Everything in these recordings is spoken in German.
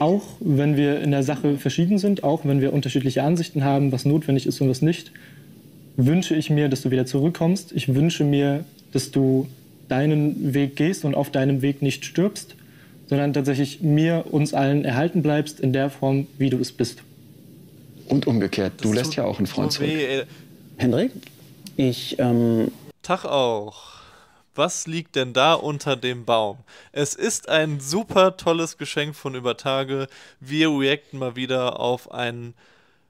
auch wenn wir in der Sache verschieden sind, auch wenn wir unterschiedliche Ansichten haben, was notwendig ist und was nicht, wünsche ich mir, dass du wieder zurückkommst. Ich wünsche mir, dass du deinen Weg gehst und auf deinem Weg nicht stirbst, sondern tatsächlich mir, uns allen erhalten bleibst in der Form, wie du es bist. Und umgekehrt, du lässt ja auch einen Freund zurück. Weh. Hendrik, ich, ähm, Tag auch. Was liegt denn da unter dem Baum? Es ist ein super tolles Geschenk von Übertage. Wir reacten mal wieder auf ein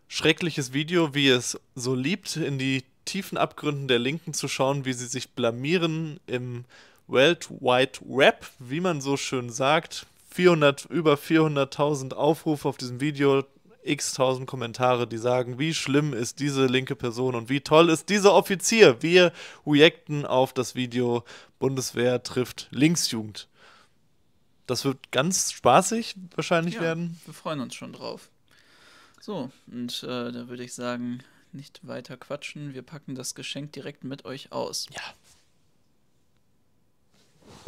schreckliches Video, wie es so liebt, in die tiefen Abgründen der Linken zu schauen, wie sie sich blamieren im World Wide Web, wie man so schön sagt. 400, über 400.000 Aufrufe auf diesem Video, x tausend Kommentare, die sagen, wie schlimm ist diese linke Person und wie toll ist dieser Offizier. Wir reacten auf das Video Bundeswehr trifft Linksjugend. Das wird ganz spaßig wahrscheinlich Ja, werden. wir freuen uns schon drauf. So, und äh, da würde ich sagen, nicht weiter quatschen. Wir packen das Geschenk direkt mit euch aus. Ja.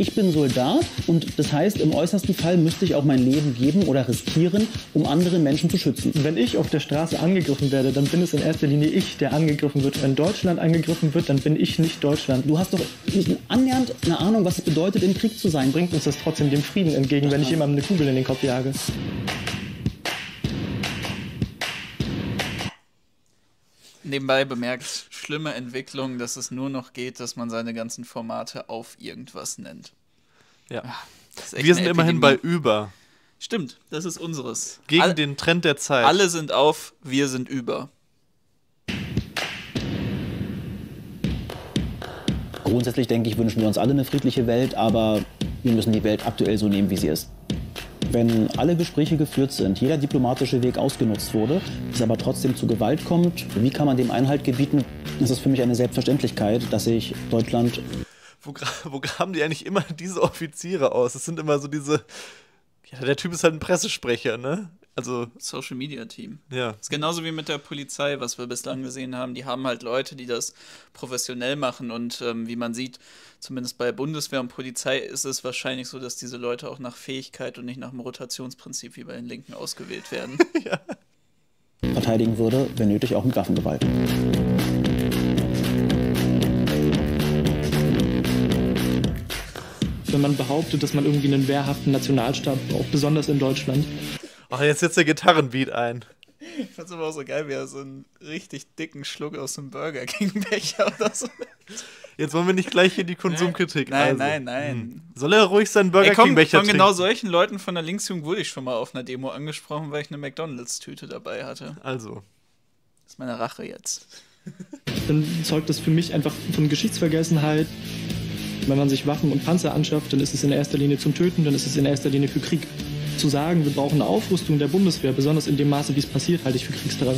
Ich bin Soldat und das heißt, im äußersten Fall müsste ich auch mein Leben geben oder riskieren, um andere Menschen zu schützen. Wenn ich auf der Straße angegriffen werde, dann bin es in erster Linie ich, der angegriffen wird. Wenn Deutschland angegriffen wird, dann bin ich nicht Deutschland. Du hast doch nicht annähernd eine Ahnung, was es bedeutet, im Krieg zu sein. Bringt uns das trotzdem dem Frieden entgegen, wenn ich jemandem eine Kugel in den Kopf jage. Nebenbei bemerkt, schlimme Entwicklung, dass es nur noch geht, dass man seine ganzen Formate auf irgendwas nennt. Ja. Echt Wir sind immerhin bei über. Stimmt, das ist unseres. Gegen All- den Trend der Zeit. Alle sind auf, wir sind über. Grundsätzlich denke ich, wünschen wir uns alle eine friedliche Welt, aber wir müssen die Welt aktuell so nehmen, wie sie ist. Wenn alle Gespräche geführt sind, jeder diplomatische Weg ausgenutzt wurde, es aber trotzdem zu Gewalt kommt, wie kann man dem Einhalt gebieten? Es ist für mich eine Selbstverständlichkeit, dass sich Deutschland Wo, wo graben die eigentlich immer diese Offiziere aus? Das sind immer so diese. Ja, der Typ ist halt ein Pressesprecher, ne? Also, Social Media Team. ja. ist genauso wie mit der Polizei, was wir bislang gesehen haben. Die haben halt Leute, die das professionell machen und ähm, wie man sieht, zumindest bei Bundeswehr und Polizei ist es wahrscheinlich so, dass diese Leute auch nach Fähigkeit und nicht nach dem Rotationsprinzip wie bei den Linken ausgewählt werden. verteidigen würde, wenn nötig auch mit Waffengewalt. Wenn man behauptet, dass man irgendwie einen wehrhaften Nationalstaat braucht, besonders in Deutschland. Ach, jetzt setzt der Gitarrenbeat ein. ich fand's aber auch so geil, wie er so einen richtig dicken Schluck aus dem Burger King Becher oder so. Jetzt wollen wir nicht gleich hier die Konsumkritik. Nein, also. nein, nein. Hm. Soll er ruhig seinen Burger Ey, komm, King Becher von trinken? genau solchen Leuten von der Linksjugend wurde ich schon mal auf einer Demo angesprochen, weil ich eine McDonalds-Tüte dabei hatte. Also, Das ist meine Rache jetzt. Dann zeugt das für mich einfach von Geschichtsvergessenheit. Wenn man sich Waffen und Panzer anschafft, dann ist es in erster Linie zum Töten, dann ist es in erster Linie für Krieg. Zu sagen, wir brauchen eine Aufrüstung der Bundeswehr, besonders in dem Maße, wie es passiert, halte ich für Kriegsterror.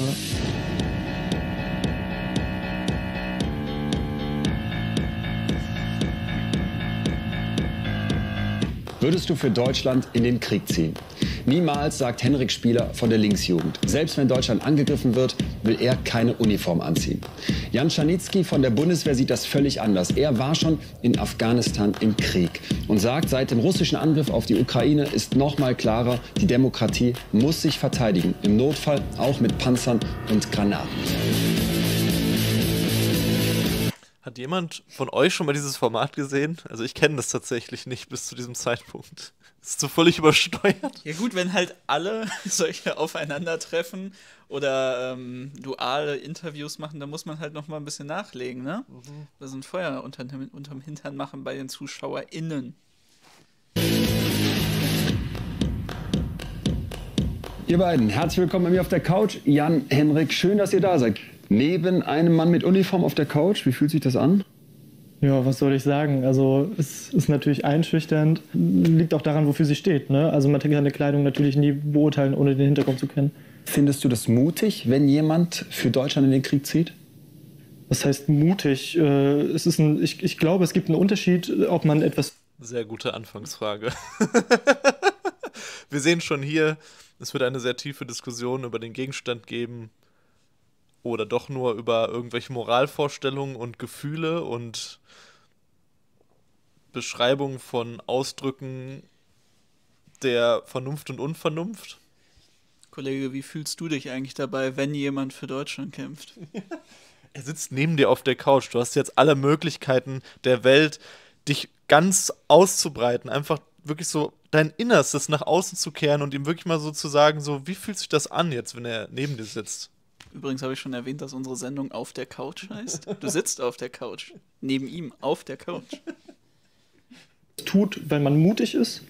Würdest du für Deutschland in den Krieg ziehen? Niemals, sagt Henrik Spieler von der Linksjugend. Selbst wenn Deutschland angegriffen wird, will er keine Uniform anziehen. Jan Schanitzky von der Bundeswehr sieht das völlig anders. Er war schon in Afghanistan im Krieg und sagt, seit dem russischen Angriff auf die Ukraine ist noch mal klarer, die Demokratie muss sich verteidigen. Im Notfall auch mit Panzern und Granaten. hat jemand von euch schon mal dieses Format gesehen? Also, ich kenne das tatsächlich nicht bis zu diesem Zeitpunkt. Ist so völlig übersteuert. Ja gut, wenn halt alle solche aufeinandertreffen oder ähm, duale Interviews machen, dann muss man halt noch mal ein bisschen nachlegen, ne? Wir sind Feuer unter, unterm Hintern machen bei den ZuschauerInnen. Ihr beiden, herzlich willkommen bei mir auf der Couch. Jan, Henrik, schön, dass ihr da seid. Neben einem Mann mit Uniform auf der Couch, wie fühlt sich das an? Ja, was soll ich sagen? Also es ist natürlich einschüchternd, liegt auch daran, wofür sie steht. Ne? Also man kann eine Kleidung natürlich nie beurteilen, ohne den Hintergrund zu kennen. Findest du das mutig, wenn jemand für Deutschland in den Krieg zieht? Was heißt mutig? Äh, Es ist ein, ich, ich glaube, es gibt einen Unterschied, ob man etwas Sehr gute Anfangsfrage. Wir sehen schon hier, es wird eine sehr tiefe Diskussion über den Gegenstand geben oder doch nur über irgendwelche Moralvorstellungen und Gefühle und Beschreibungen von Ausdrücken, der Vernunft und Unvernunft. Kollege, wie fühlst du dich eigentlich dabei, wenn jemand für Deutschland kämpft? Er sitzt neben dir auf der Couch. Du hast jetzt alle Möglichkeiten der Welt, dich ganz auszubreiten. Einfach wirklich so dein Innerstes nach außen zu kehren und ihm wirklich mal so zu sagen, so, wie fühlt sich das an jetzt, wenn er neben dir sitzt? Übrigens habe ich schon erwähnt, dass unsere Sendung auf der Couch heißt. Du sitzt auf der Couch. Neben ihm auf der Couch. tut, weil man mutig ist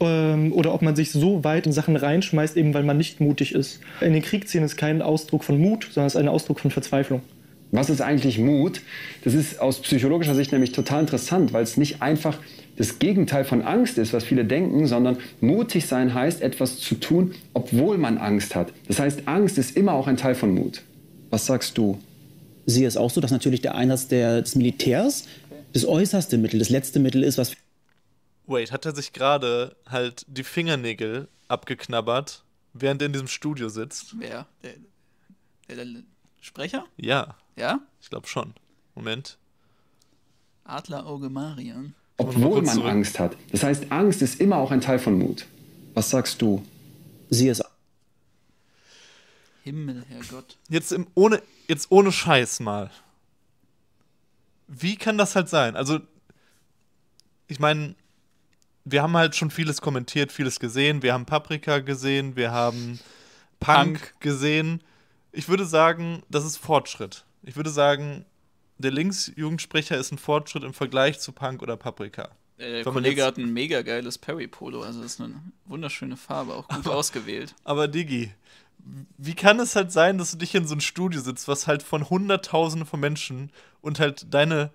ähm, oder ob man sich so weit in Sachen reinschmeißt, eben weil man nicht mutig ist. In den Kriegsszenen ist kein Ausdruck von Mut, sondern es ist ein Ausdruck von Verzweiflung. Was ist eigentlich Mut? Das ist aus psychologischer Sicht nämlich total interessant, weil es nicht einfach das Gegenteil von Angst ist, was viele denken, sondern mutig sein heißt, etwas zu tun, obwohl man Angst hat. Das heißt, Angst ist immer auch ein Teil von Mut. Was sagst du? Sehe es auch so, dass natürlich der Einsatz der, des Militärs das äußerste Mittel, das letzte Mittel ist, was Wait, hat er sich gerade halt die Fingernägel abgeknabbert, während er in diesem Studio sitzt? Wer? Der, der, der Sprecher? Ja, Ja? ich glaube schon. Moment. Adlerauge Marian. Obwohl man zurück. Angst hat. Das heißt, Angst ist immer auch ein Teil von Mut. Was sagst du? sehe es Himmel, Herrgott. Jetzt, im, ohne, jetzt ohne Scheiß mal. Wie kann das halt sein? Also, ich meine, wir haben halt schon vieles kommentiert, vieles gesehen. Wir haben Paprika gesehen, wir haben Punk, Punk. gesehen. Ich würde sagen, das ist Fortschritt. Ich würde sagen, der Linksjugendsprecher ist ein Fortschritt im Vergleich zu Punk oder Paprika. Äh, Der Wenn Kollege hat ein mega geiles Perry-Polo, also das ist eine wunderschöne Farbe, auch gut ausgewählt. Aber Digi, wie kann es halt sein, dass du dich in so ein Studio sitzt, was halt von Hunderttausenden von Menschen und halt deine.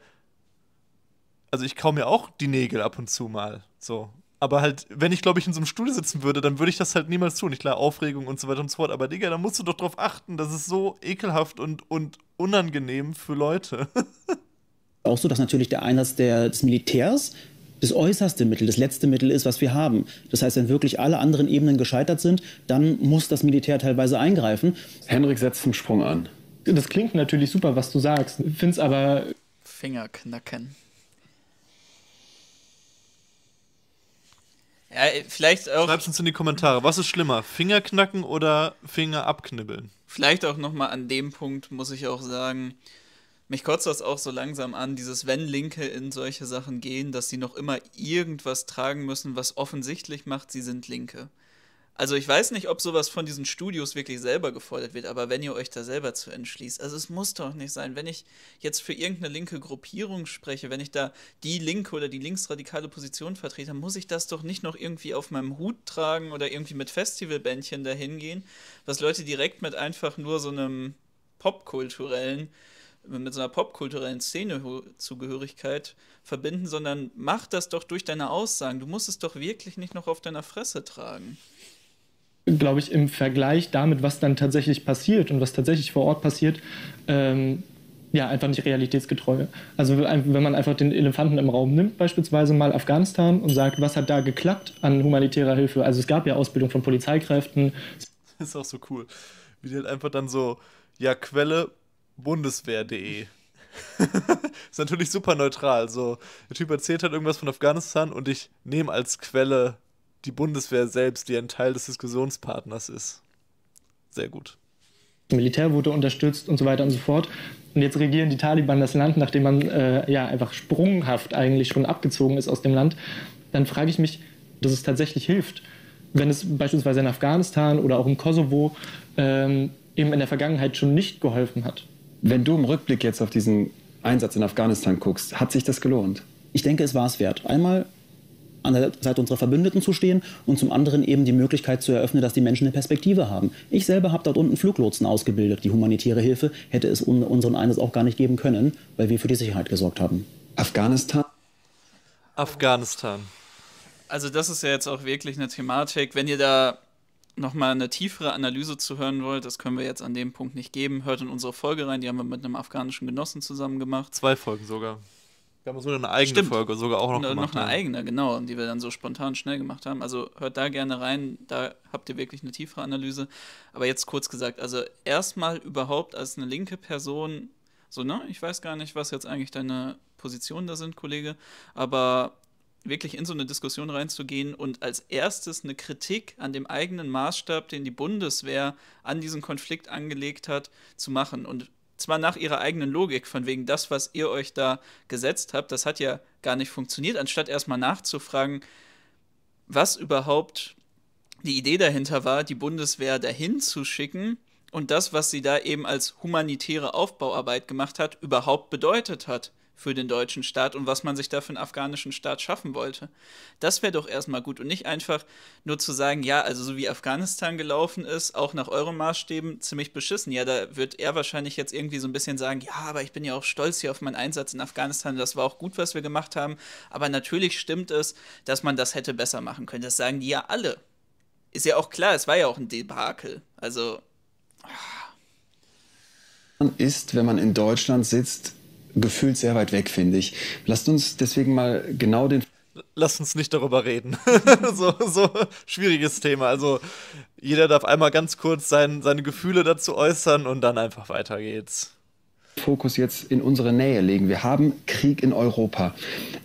Also ich kau mir auch die Nägel ab und zu mal. So. Aber halt, wenn ich, glaube ich, in so einem Studio sitzen würde, dann würde ich das halt niemals tun. Ich klar, Aufregung und so weiter und so fort. Aber Digga, da musst du doch drauf achten, das ist so ekelhaft und, und unangenehm für Leute. auch so, dass natürlich der Einsatz der, des Militärs das äußerste Mittel, das letzte Mittel ist, was wir haben. Das heißt, wenn wirklich alle anderen Ebenen gescheitert sind, dann muss das Militär teilweise eingreifen. Henrik setzt zum Sprung an. Das klingt natürlich super, was du sagst. Ich finde es aber Fingerknacken. Ja, äh, vielleicht auch, Schreib's uns in die Kommentare. Was ist schlimmer? Finger knacken oder Finger abknibbeln? vielleicht auch nochmal an dem Punkt muss ich auch sagen, mich kotzt das auch so langsam an, dieses wenn Linke in solche Sachen gehen, dass sie noch immer irgendwas tragen müssen, was offensichtlich macht, sie sind Linke. Also ich weiß nicht, ob sowas von diesen Studios wirklich selber gefordert wird, aber wenn ihr euch da selber zu entschließt, also es muss doch nicht sein, wenn ich jetzt für irgendeine linke Gruppierung spreche, wenn ich da die linke oder die linksradikale Position vertrete, dann muss ich das doch nicht noch irgendwie auf meinem Hut tragen oder irgendwie mit Festivalbändchen dahin gehen, was Leute direkt mit einfach nur so einem popkulturellen mit so einer popkulturellen Szene-Zugehörigkeit verbinden, sondern mach das doch durch deine Aussagen. Du musst es doch wirklich nicht noch auf deiner Fresse tragen. Glaube ich, im Vergleich damit, was dann tatsächlich passiert und was tatsächlich vor Ort passiert, ähm, ja, einfach nicht realitätsgetreu. Also wenn man einfach den Elefanten im Raum nimmt, beispielsweise mal Afghanistan und sagt, was hat da geklappt an humanitärer Hilfe? Also es gab ja Ausbildung von Polizeikräften, Das ist auch so cool. Wie die halt einfach dann so, ja, Quelle bundeswehr.de. ist natürlich super neutral. So, der Typ erzählt halt irgendwas von Afghanistan und ich nehme als Quelle die Bundeswehr selbst, die ein Teil des Diskussionspartners ist. Sehr gut. das Militär wurde unterstützt und so weiter und so fort. Und jetzt regieren die Taliban das Land, nachdem man äh, ja einfach sprunghaft eigentlich schon abgezogen ist aus dem Land. Dann frage ich mich, dass es tatsächlich hilft, wenn es beispielsweise in Afghanistan oder auch im Kosovo ähm, eben in der Vergangenheit schon nicht geholfen hat. Wenn du im Rückblick jetzt auf diesen Einsatz in Afghanistan guckst, hat sich das gelohnt? Ich denke, es war es wert. Einmal an der Seite unserer Verbündeten zu stehen und zum anderen eben die Möglichkeit zu eröffnen, dass die Menschen eine Perspektive haben. Ich selber habe dort unten Fluglotsen ausgebildet. Die humanitäre Hilfe hätte es un unseren Einsatz auch gar nicht geben können, weil wir für die Sicherheit gesorgt haben. Afghanistan? Afghanistan. Also das ist ja jetzt auch wirklich eine Thematik. Wenn ihr da nochmal eine tiefere Analyse zu hören wollt, das können wir jetzt an dem Punkt nicht geben. Hört in unsere Folge rein, die haben wir mit einem afghanischen Genossen zusammen gemacht. Zwei Folgen sogar. Wir haben sogar eine eigene Stimmt. Folge sogar auch noch gemacht. noch eine ja. eigene, genau, die wir dann so spontan schnell gemacht haben. Also hört da gerne rein, da habt ihr wirklich eine tiefere Analyse. Aber jetzt kurz gesagt, also erstmal überhaupt als eine linke Person, so, ne, ich weiß gar nicht, was jetzt eigentlich deine Positionen da sind, Kollege, aber wirklich in so eine Diskussion reinzugehen und als erstes eine Kritik an dem eigenen Maßstab, den die Bundeswehr an diesen Konflikt angelegt hat, zu machen. Und zwar nach ihrer eigenen Logik, von wegen das, was ihr euch da gesetzt habt, das hat ja gar nicht funktioniert, anstatt erstmal nachzufragen, was überhaupt die Idee dahinter war, die Bundeswehr dahin zu schicken und das, was sie da eben als humanitäre Aufbauarbeit gemacht hat, überhaupt bedeutet hat für den deutschen Staat und was man sich da für einen afghanischen Staat schaffen wollte. Das wäre doch erstmal gut und nicht einfach nur zu sagen, ja, also so wie Afghanistan gelaufen ist, auch nach euren Maßstäben ziemlich beschissen. Ja, da wird er wahrscheinlich jetzt irgendwie so ein bisschen sagen, ja, aber ich bin ja auch stolz hier auf meinen Einsatz in Afghanistan, das war auch gut, was wir gemacht haben, aber natürlich stimmt es, dass man das hätte besser machen können. Das sagen die ja alle. Ist ja auch klar, es war ja auch ein Debakel. Also. Ist, wenn man in Deutschland sitzt, gefühlt sehr weit weg, finde ich. Lasst uns deswegen mal genau den. Lasst uns nicht darüber reden. so, so schwieriges Thema. Also jeder darf einmal ganz kurz sein, seine Gefühle dazu äußern und dann einfach weiter geht's. Fokus jetzt in unsere Nähe legen. Wir haben Krieg in Europa.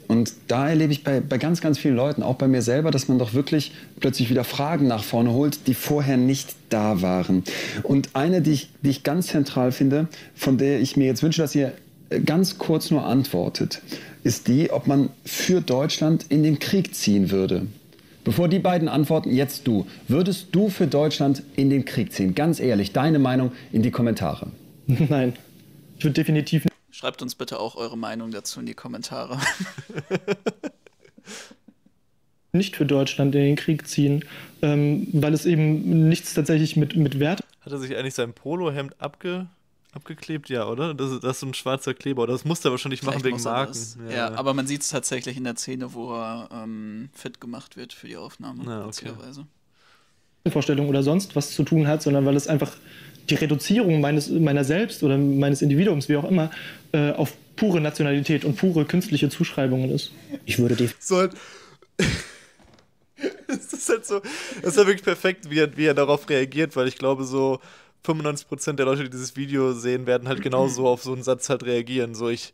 Und da erlebe ich bei, bei ganz, ganz vielen Leuten, auch bei mir selber, dass man doch wirklich plötzlich wieder Fragen nach vorne holt, die vorher nicht da waren. Und eine, die ich, die ich ganz zentral finde, von der ich mir jetzt wünsche, dass ihr ganz kurz nur antwortet, ist die, ob man für Deutschland in den Krieg ziehen würde. Bevor die beiden antworten, jetzt du. Würdest du für Deutschland in den Krieg ziehen? Ganz ehrlich, deine Meinung in die Kommentare. Nein, ich würde definitiv nicht. Schreibt uns bitte auch eure Meinung dazu in die Kommentare. nicht für Deutschland in den Krieg ziehen, ähm, weil es eben nichts tatsächlich mit, mit Wert. Hat er sich eigentlich sein Polohemd abge Abgeklebt, ja, oder? Das, das ist so ein schwarzer Kleber. Das muss er wahrscheinlich machen wegen Marken. Ja. ja. aber man sieht es tatsächlich in der Szene, wo er ähm, fit gemacht wird für die Aufnahme. Ja, okay. Vorstellung oder sonst was zu tun hat, sondern weil es einfach die Reduzierung meines, meiner selbst oder meines Individuums, wie auch immer, äh, auf pure Nationalität und pure künstliche Zuschreibungen ist. Ich würde die. So halt das ist halt so, das ist ja wirklich perfekt, wie er, wie er darauf reagiert, weil ich glaube, so 95% der Leute, die dieses Video sehen, werden halt genauso auf so einen Satz halt reagieren. So, ich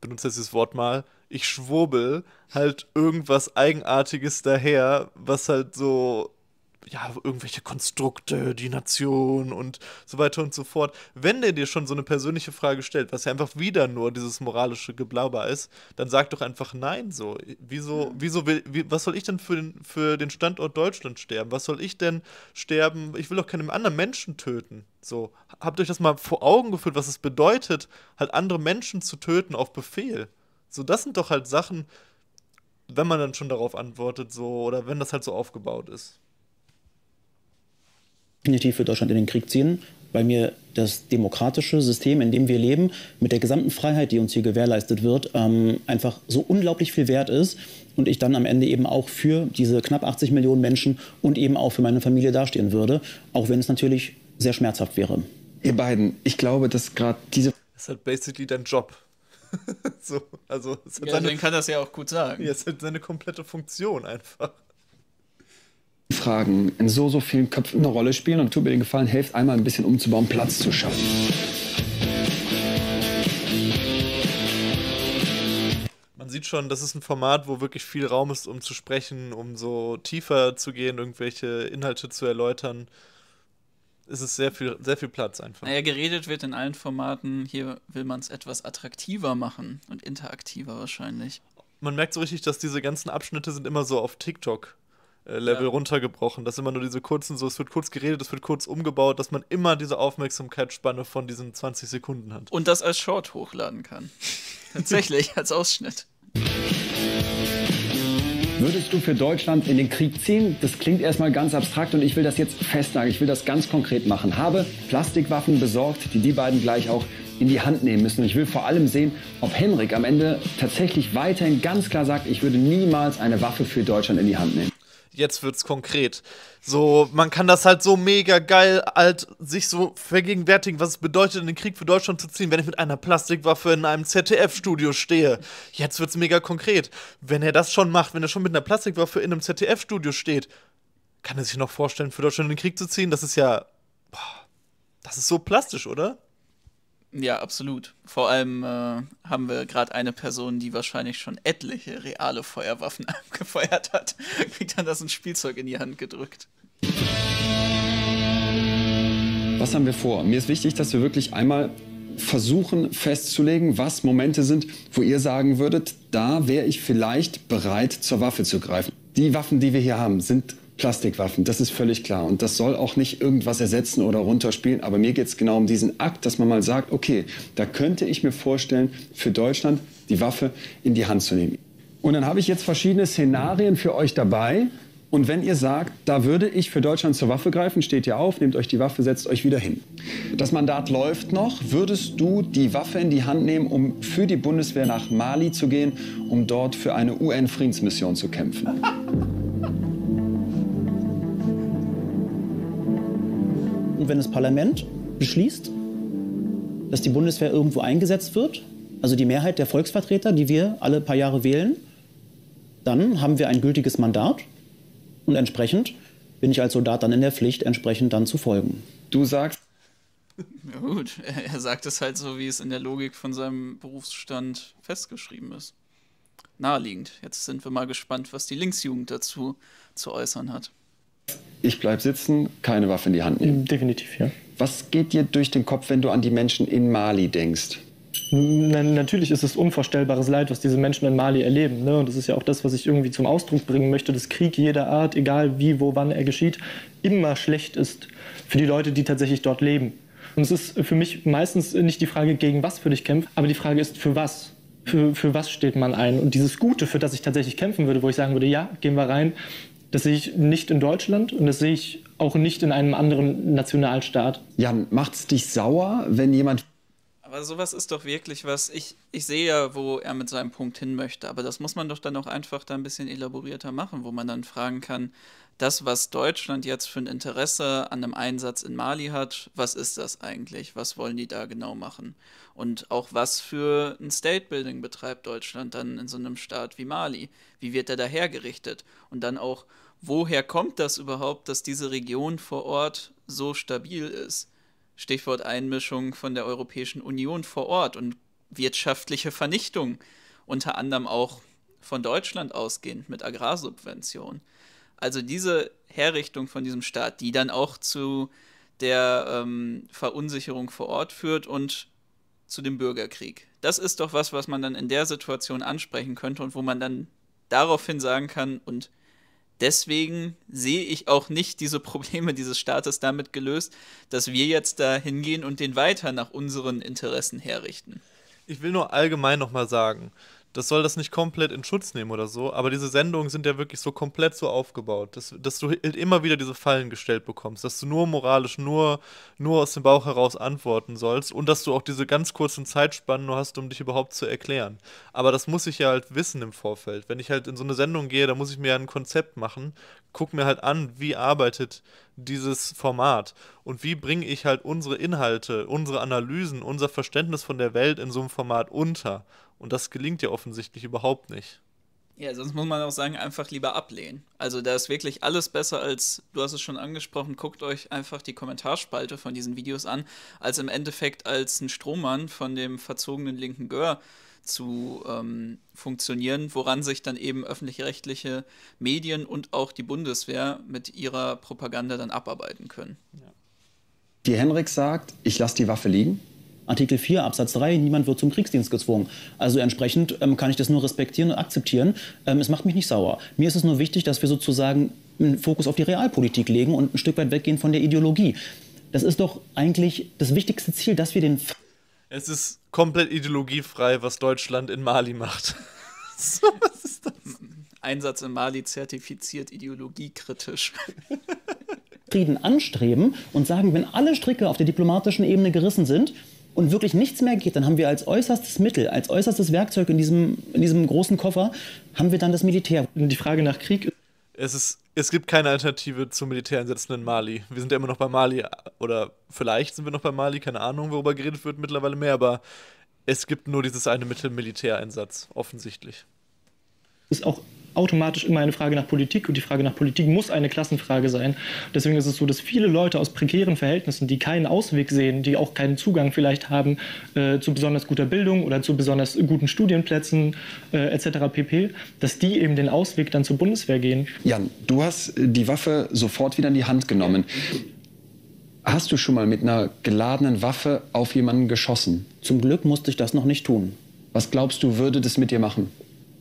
benutze jetzt das Wort mal, ich schwurbel halt irgendwas Eigenartiges daher, was halt so ja, irgendwelche Konstrukte, die Nation und so weiter und so fort. Wenn der dir schon so eine persönliche Frage stellt, was ja einfach wieder nur dieses moralische Geblauber ist, dann sag doch einfach nein so. Wieso, wieso will, wie, was soll ich denn für den, für den Standort Deutschland sterben? Was soll ich denn sterben? Ich will doch keinen anderen Menschen töten. So, habt euch das mal vor Augen geführt, was es bedeutet, halt andere Menschen zu töten auf Befehl? So, das sind doch halt Sachen, wenn man dann schon darauf antwortet, so, oder wenn das halt so aufgebaut ist definitiv für Deutschland in den Krieg ziehen, weil mir das demokratische System, in dem wir leben, mit der gesamten Freiheit, die uns hier gewährleistet wird, ähm, einfach so unglaublich viel wert ist und ich dann am Ende eben auch für diese knapp 80 Millionen Menschen und eben auch für meine Familie dastehen würde, auch wenn es natürlich sehr schmerzhaft wäre. Ihr beiden, ich glaube, dass gerade diese... Das ist halt basically dein Job. so, also, ja, seine, kann das ja auch gut sagen. Ja, es hat seine komplette Funktion einfach. Fragen in so, so vielen Köpfen eine Rolle spielen und tut mir den Gefallen, helft einmal ein bisschen umzubauen, Platz zu schaffen. Man sieht schon, das ist ein Format, wo wirklich viel Raum ist, um zu sprechen, um so tiefer zu gehen, irgendwelche Inhalte zu erläutern. Es ist sehr viel, sehr viel Platz einfach. Naja, geredet wird in allen Formaten. Hier will man es etwas attraktiver machen und interaktiver wahrscheinlich. Man merkt so richtig, dass diese ganzen Abschnitte sind immer so auf TikTok Level ja. runtergebrochen. Dass immer nur diese kurzen, so es wird kurz geredet, es wird kurz umgebaut, dass man immer diese Aufmerksamkeitsspanne von diesen 20 Sekunden hat. Und das als Short hochladen kann. Tatsächlich, als Ausschnitt. Würdest du für Deutschland in den Krieg ziehen? Das klingt erstmal ganz abstrakt und ich will das jetzt festsagen. Ich will das ganz konkret machen. Habe Plastikwaffen besorgt, die die beiden gleich auch in die Hand nehmen müssen. Ich will vor allem sehen, ob Henrik am Ende tatsächlich weiterhin ganz klar sagt, ich würde niemals eine Waffe für Deutschland in die Hand nehmen jetzt wird's konkret. So, man kann das halt so mega geil halt sich so vergegenwärtigen, was es bedeutet, in den Krieg für Deutschland zu ziehen, wenn ich mit einer Plastikwaffe in einem ZDF-Studio stehe. Jetzt wird's mega konkret. Wenn er das schon macht, wenn er schon mit einer Plastikwaffe in einem ZDF-Studio steht, kann er sich noch vorstellen, für Deutschland in den Krieg zu ziehen? Das ist ja. Boah, das ist so plastisch, oder? Ja, absolut. Vor allem äh, haben wir gerade eine Person, die wahrscheinlich schon etliche reale Feuerwaffen abgefeuert hat, kriegt dann das ein Spielzeug in die Hand gedrückt. Was haben wir vor? Mir ist wichtig, dass wir wirklich einmal versuchen festzulegen, was Momente sind, wo ihr sagen würdet, da wäre ich vielleicht bereit, zur Waffe zu greifen. Die Waffen, die wir hier haben, sind Plastikwaffen, das ist völlig klar. Und das soll auch nicht irgendwas ersetzen oder runterspielen. Aber mir geht es genau um diesen Akt, dass man mal sagt, okay, da könnte ich mir vorstellen, für Deutschland die Waffe in die Hand zu nehmen. Und dann habe ich jetzt verschiedene Szenarien für euch dabei. Und wenn ihr sagt, da würde ich für Deutschland zur Waffe greifen, steht ihr auf, nehmt euch die Waffe, setzt euch wieder hin. Das Mandat läuft noch. Würdest du die Waffe in die Hand nehmen, um für die Bundeswehr nach Mali zu gehen, um dort für eine UN-Friedensmission zu kämpfen? Und wenn das Parlament beschließt, dass die Bundeswehr irgendwo eingesetzt wird, also die Mehrheit der Volksvertreter, die wir alle paar Jahre wählen, dann haben wir ein gültiges Mandat und entsprechend bin ich als Soldat dann in der Pflicht, entsprechend dann zu folgen. Du sagst, Ja gut, er, er sagt es halt so, wie es in der Logik von seinem Berufsstand festgeschrieben ist. Naheliegend. Jetzt sind wir mal gespannt, was die Linksjugend dazu zu äußern hat. Ich bleib sitzen, keine Waffe in die Hand nehmen. Definitiv, ja. Was geht dir durch den Kopf, wenn du an die Menschen in Mali denkst? Na, natürlich ist es unvorstellbares Leid, was diese Menschen in Mali erleben. Ne? Und das ist ja auch das, was ich irgendwie zum Ausdruck bringen möchte, dass Krieg jeder Art, egal wie, wo, wann er geschieht, immer schlecht ist für die Leute, die tatsächlich dort leben. Und es ist für mich meistens nicht die Frage, gegen was würde ich kämpfen, aber die Frage ist, für was? Für, für was steht man ein? Und dieses Gute, für das ich tatsächlich kämpfen würde, wo ich sagen würde, ja, gehen wir rein, das sehe ich nicht in Deutschland und das sehe ich auch nicht in einem anderen Nationalstaat. Jan, macht's dich sauer, wenn jemand Aber sowas ist doch wirklich was. Ich, ich sehe ja, wo er mit seinem Punkt hin möchte, aber das muss man doch dann auch einfach da ein bisschen elaborierter machen, wo man dann fragen kann, das, was Deutschland jetzt für ein Interesse an einem Einsatz in Mali hat, was ist das eigentlich? Was wollen die da genau machen? Und auch was für ein State-Building betreibt Deutschland dann in so einem Staat wie Mali? Wie wird er da hergerichtet? Und dann auch, woher kommt das überhaupt, dass diese Region vor Ort so stabil ist? Stichwort Einmischung von der Europäischen Union vor Ort und wirtschaftliche Vernichtung, unter anderem auch von Deutschland ausgehend mit Agrarsubventionen. Also diese Herrichtung von diesem Staat, die dann auch zu der ähm, Verunsicherung vor Ort führt und zu dem Bürgerkrieg. Das ist doch was, was man dann in der Situation ansprechen könnte und wo man dann daraufhin sagen kann, und deswegen sehe ich auch nicht diese Probleme dieses Staates damit gelöst, dass wir jetzt da hingehen und den weiter nach unseren Interessen herrichten. Ich will nur allgemein nochmal sagen, das soll das nicht komplett in Schutz nehmen oder so, aber diese Sendungen sind ja wirklich so komplett so aufgebaut, dass, dass du halt immer wieder diese Fallen gestellt bekommst, dass du nur moralisch, nur, nur aus dem Bauch heraus antworten sollst und dass du auch diese ganz kurzen Zeitspannen nur hast, um dich überhaupt zu erklären. Aber das muss ich ja halt wissen im Vorfeld. Wenn ich halt in so eine Sendung gehe, da muss ich mir ja ein Konzept machen, guck mir halt an, wie arbeitet dieses Format und wie bringe ich halt unsere Inhalte, unsere Analysen, unser Verständnis von der Welt in so einem Format unter. Und das gelingt ja offensichtlich überhaupt nicht. Ja, sonst muss man auch sagen, einfach lieber ablehnen. Also da ist wirklich alles besser als, du hast es schon angesprochen, guckt euch einfach die Kommentarspalte von diesen Videos an, als im Endeffekt als ein Strohmann von dem verzogenen linken Gör zu ähm, funktionieren, woran sich dann eben öffentlich-rechtliche Medien und auch die Bundeswehr mit ihrer Propaganda dann abarbeiten können. die Henrik sagt, ich lasse die Waffe liegen? Artikel 4 Absatz 3, niemand wird zum Kriegsdienst gezwungen. Also entsprechend ähm, kann ich das nur respektieren und akzeptieren. Ähm, es macht mich nicht sauer. Mir ist es nur wichtig, dass wir sozusagen einen Fokus auf die Realpolitik legen und ein Stück weit weggehen von der Ideologie. Das ist doch eigentlich das wichtigste Ziel, dass wir den Es ist komplett ideologiefrei, was Deutschland in Mali macht. so, was ist das? Einsatz in Mali zertifiziert ideologiekritisch. Frieden anstreben und sagen, wenn alle Stricke auf der diplomatischen Ebene gerissen sind und wirklich nichts mehr geht, dann haben wir als äußerstes Mittel, als äußerstes Werkzeug in diesem, in diesem großen Koffer, haben wir dann das Militär. Die Frage nach Krieg Es, ist, es gibt keine Alternative zu Militäreinsätzen in Mali. Wir sind ja immer noch bei Mali, oder vielleicht sind wir noch bei Mali, keine Ahnung, worüber geredet wird mittlerweile mehr, aber es gibt nur dieses eine Mittel Militäreinsatz, offensichtlich. ist auch automatisch immer eine Frage nach Politik und die Frage nach Politik muss eine Klassenfrage sein. Deswegen ist es so, dass viele Leute aus prekären Verhältnissen, die keinen Ausweg sehen, die auch keinen Zugang vielleicht haben äh, zu besonders guter Bildung oder zu besonders guten Studienplätzen äh, etc. pp., dass die eben den Ausweg dann zur Bundeswehr gehen. Jan, du hast die Waffe sofort wieder in die Hand genommen. Hast du schon mal mit einer geladenen Waffe auf jemanden geschossen? Zum Glück musste ich das noch nicht tun. Was glaubst du, würde das mit dir machen?